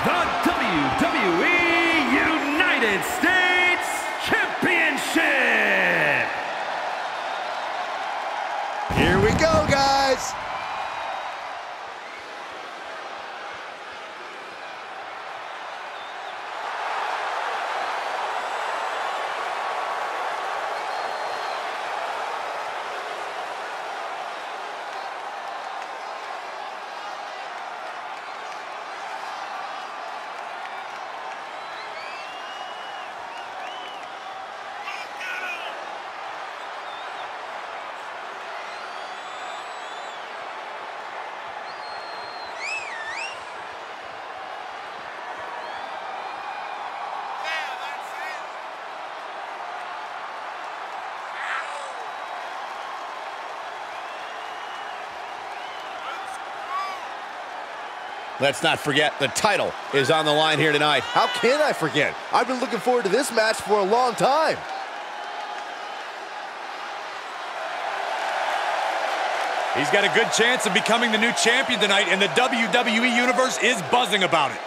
the WWE United States Championship. Here we go, guys. Let's not forget, the title is on the line here tonight. How can I forget? I've been looking forward to this match for a long time. He's got a good chance of becoming the new champion tonight, and the WWE Universe is buzzing about it.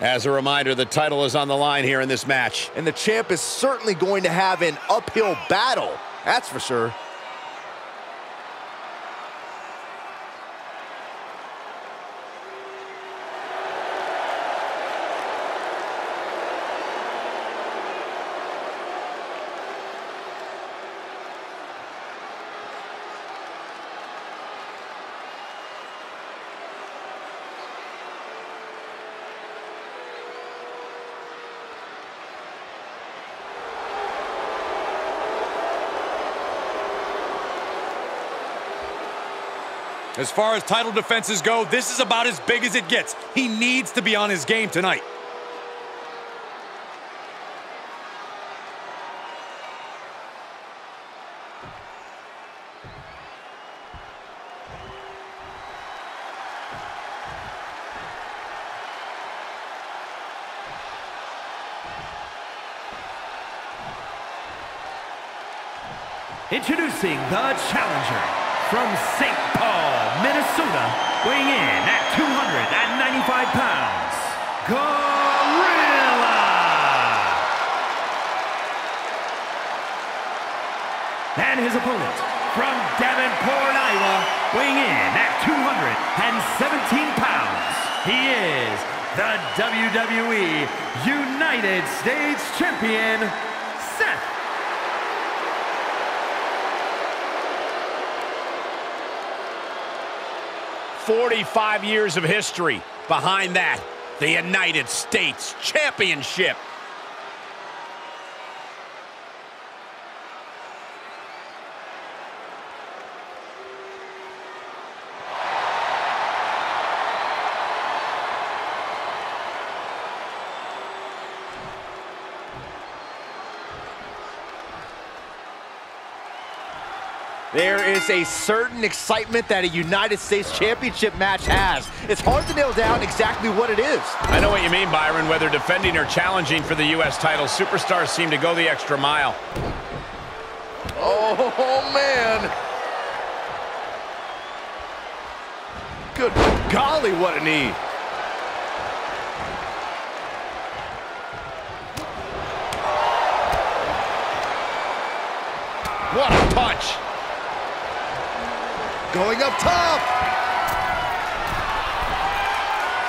As a reminder, the title is on the line here in this match. And the champ is certainly going to have an uphill battle. That's for sure. As far as title defenses go, this is about as big as it gets. He needs to be on his game tonight. Introducing the challenger from St. Paul, weighing in at 295 pounds, Gorilla! And his opponent from Davenport, Iowa, weighing in at 217 pounds, he is the WWE United States Champion, 45 years of history. Behind that, the United States Championship. There is a certain excitement that a United States Championship match has. It's hard to nail down exactly what it is. I know what you mean, Byron. Whether defending or challenging for the U.S. title, superstars seem to go the extra mile. Oh, man. Good golly, what a knee. Going up top.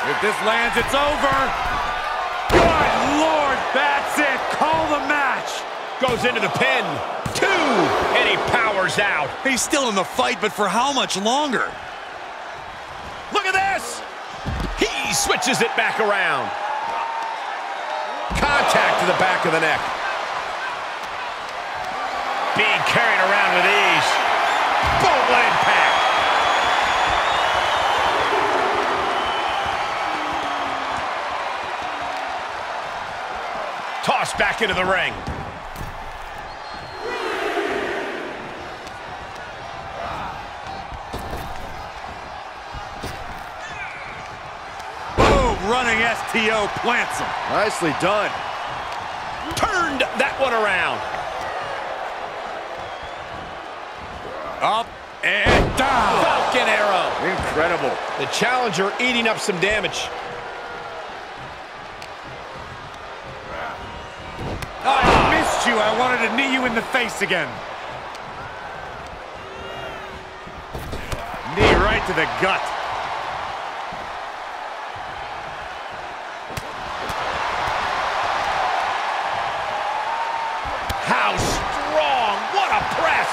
If this lands, it's over. Good Lord, that's it. Call the match. Goes into the pin. Two, and he powers out. He's still in the fight, but for how much longer? Look at this. He switches it back around. Contact to the back of the neck. Being carried around with ease. Back into the ring. Boom, running STO plants him. Nicely done. Turned that one around. Up and down. Falcon arrow. Incredible. The challenger eating up some damage. You. I wanted to knee you in the face again. Knee right to the gut. How strong. What a press.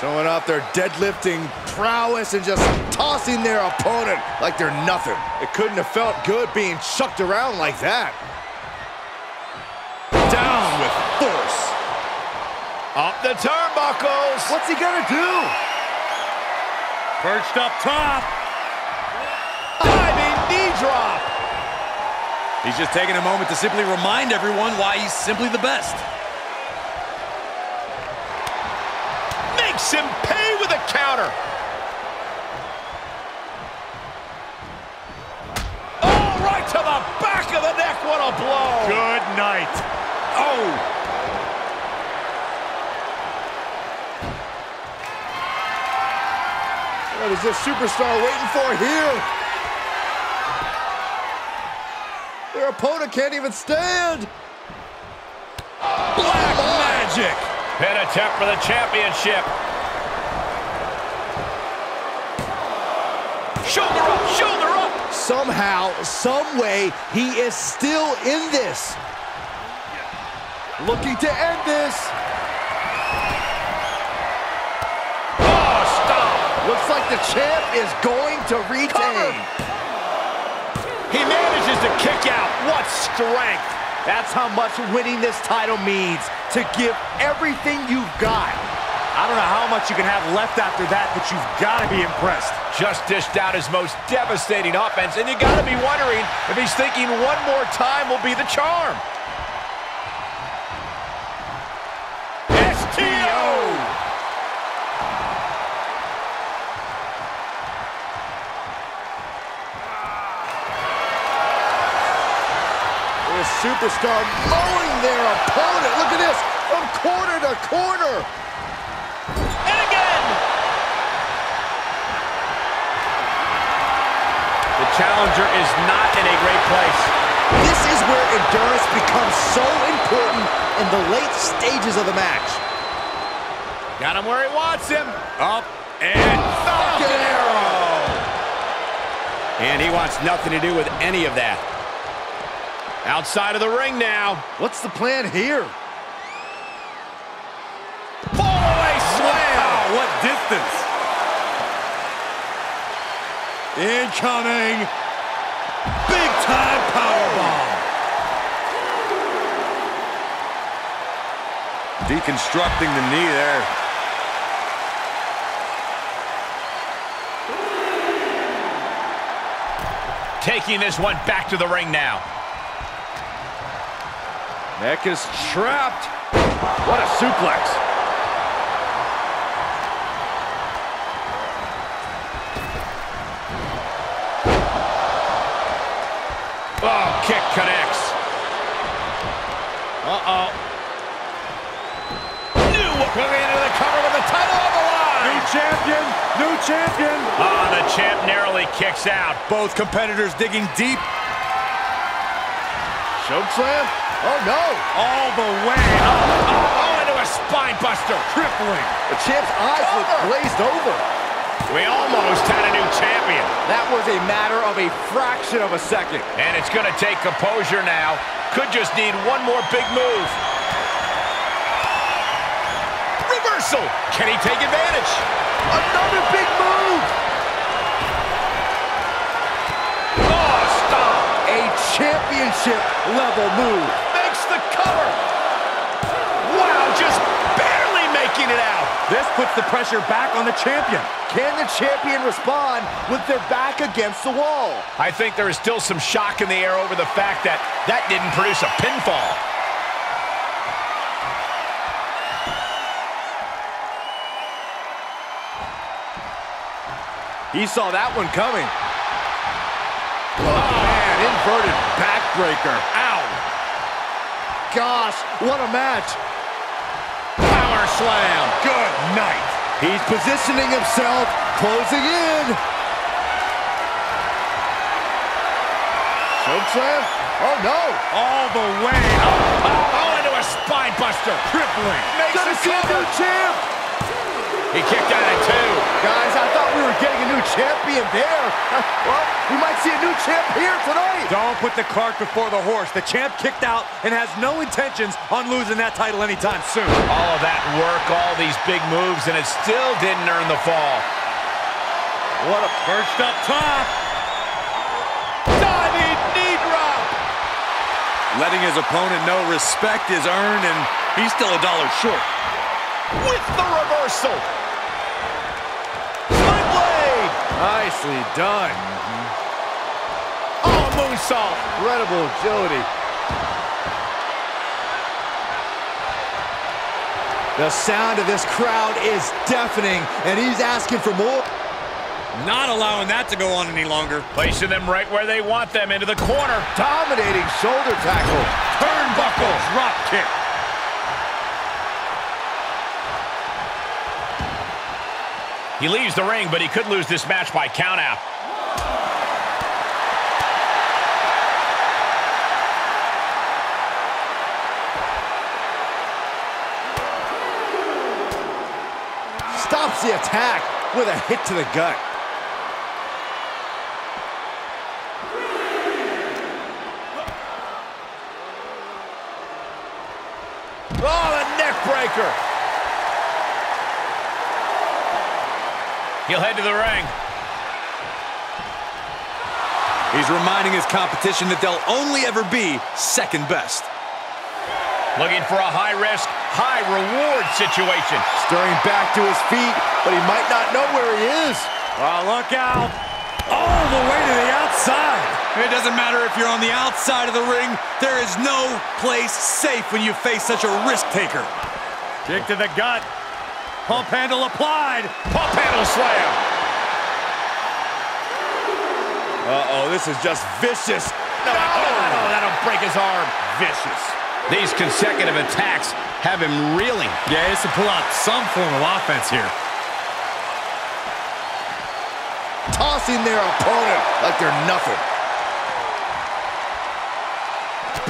Showing off their deadlifting prowess and just tossing their opponent like they're nothing. It couldn't have felt good being chucked around like that. Down with force. Up the turnbuckles. What's he gonna do? Perched up top. Diving knee drop. He's just taking a moment to simply remind everyone why he's simply the best. Makes him pay with a counter. To the back of the neck. What a blow. Good night. Oh, What is this superstar waiting for here? Their opponent can't even stand. Black magic. Pin attempt for the championship. Shoulder up, shoulder up. Somehow, some way, he is still in this. Looking to end this. Oh, stop. Looks like the champ is going to retain. He manages to kick out. What strength. That's how much winning this title means. To give everything you've got. I don't know how much you can have left after that, but you've got to be impressed. Just dished out his most devastating offense, and you got to be wondering if he's thinking one more time will be the charm. STO! This superstar mowing their opponent. Look at this, from corner to corner. And again! The challenger is not in a great place. This is where endurance becomes so important in the late stages of the match. Got him where he wants him. Up and Falcon Arrow! And he wants nothing to do with any of that. Outside of the ring now. What's the plan here? Fall away slam. Wow, what distance. Incoming. Big time powerbomb. Deconstructing the knee there. Taking this one back to the ring now. Neck is trapped. What a suplex. Uh-oh. New coming into the cover with the title on the line. New champion, new champion. Ah, the champ narrowly kicks out. Both competitors digging deep Choke slam? Oh no! all the way up. Oh, into a spine buster. Crippling. The champ's eyes look glazed over. We almost had a new champion. That was a matter of a fraction of a second. And it's going to take composure now. Could just need one more big move. Reversal. Can he take advantage? Another big move! Oh, stop. A championship level move. It out. This puts the pressure back on the champion. Can the champion respond with their back against the wall? I think there is still some shock in the air over the fact that that didn't produce a pinfall. He saw that one coming. Oh, man, inverted backbreaker. Ow. Gosh, what a match. Slam. Good night. He's positioning himself, closing in. Choke slam? Oh no! All the way up. Oh, into a spine buster. Crippling. Makes see a new champ! He kicked out at two. Guys, I thought we were getting a new champion there. well, we might see a new champ here tonight. Don't put the cart before the horse. The champ kicked out and has no intentions on losing that title anytime soon. All of that work, all these big moves, and it still didn't earn the fall. What a perched up top. Diving knee drop. Letting his opponent know respect is earned, and he's still a dollar short. With the reversal. Nicely done. Oh, moonsault. Incredible agility. The sound of this crowd is deafening, and he's asking for more. Not allowing that to go on any longer. Placing them right where they want them, into the corner. Dominating shoulder tackle. Turnbuckle. Drop kick. He leaves the ring, but he could lose this match by countout. Stops the attack with a hit to the gut. Oh, the neck breaker. He'll head to the ring. He's reminding his competition that they'll only ever be second best. Looking for a high-risk, high-reward situation. Stirring back to his feet, but he might not know where he is. Oh, look out. All the way to the outside. It doesn't matter if you're on the outside of the ring. There is no place safe when you face such a risk taker. Kick to the gut. Pump handle applied. Pump handle slam. Uh-oh, this is just vicious. No, oh, that'll break his arm. Vicious. These consecutive attacks have him reeling. Yeah, he has to pull out some form of offense here. Tossing their opponent like they're nothing.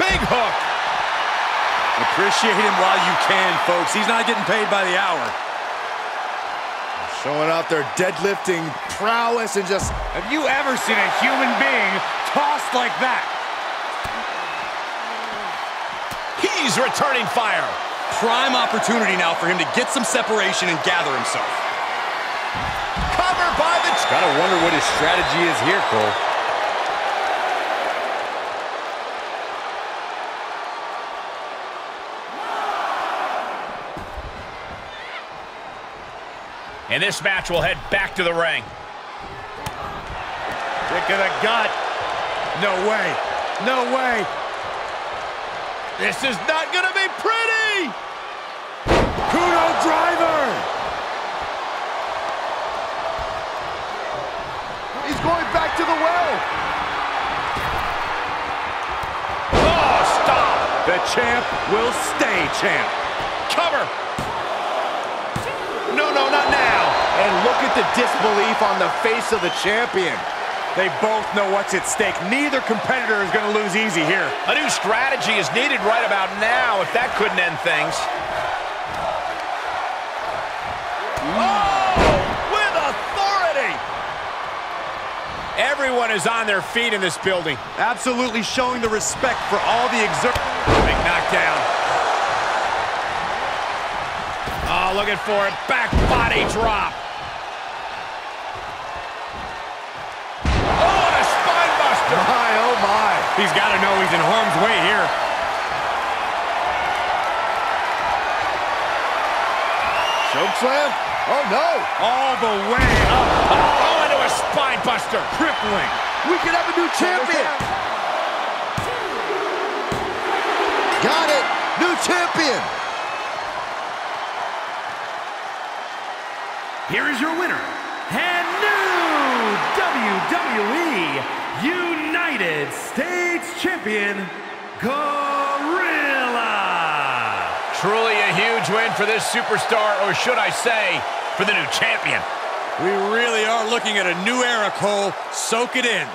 Big hook. Appreciate him while you can, folks. He's not getting paid by the hour. Showing off their deadlifting prowess and just... Have you ever seen a human being tossed like that? He's returning fire. Prime opportunity now for him to get some separation and gather himself. Cover by the... Gotta wonder what his strategy is here, Cole. And this match will head back to the ring. Kick to the gut. No way. No way. This is not going to be pretty. Kudo driver. He's going back to the well. Oh, stop. The champ will stay champ. Cover. No, no, not now. And look at the disbelief on the face of the champion. They both know what's at stake. Neither competitor is going to lose easy here. A new strategy is needed right about now if that couldn't end things. Oh, with authority. Everyone is on their feet in this building. Absolutely showing the respect for all the exert. Big knockdown. Oh, looking for it. Back body drop. Oh, and a spine buster. My, oh my. He's got to know he's in harm's way here. Choke slam? Oh no. All the way up. Oh, into a spine buster. Crippling. We could have a new champion. Got it. New champion. Here is your winner and new WWE United States Champion, Gorilla. Truly a huge win for this superstar, or should I say, for the new champion. We really are looking at a new era, Cole. Soak it in.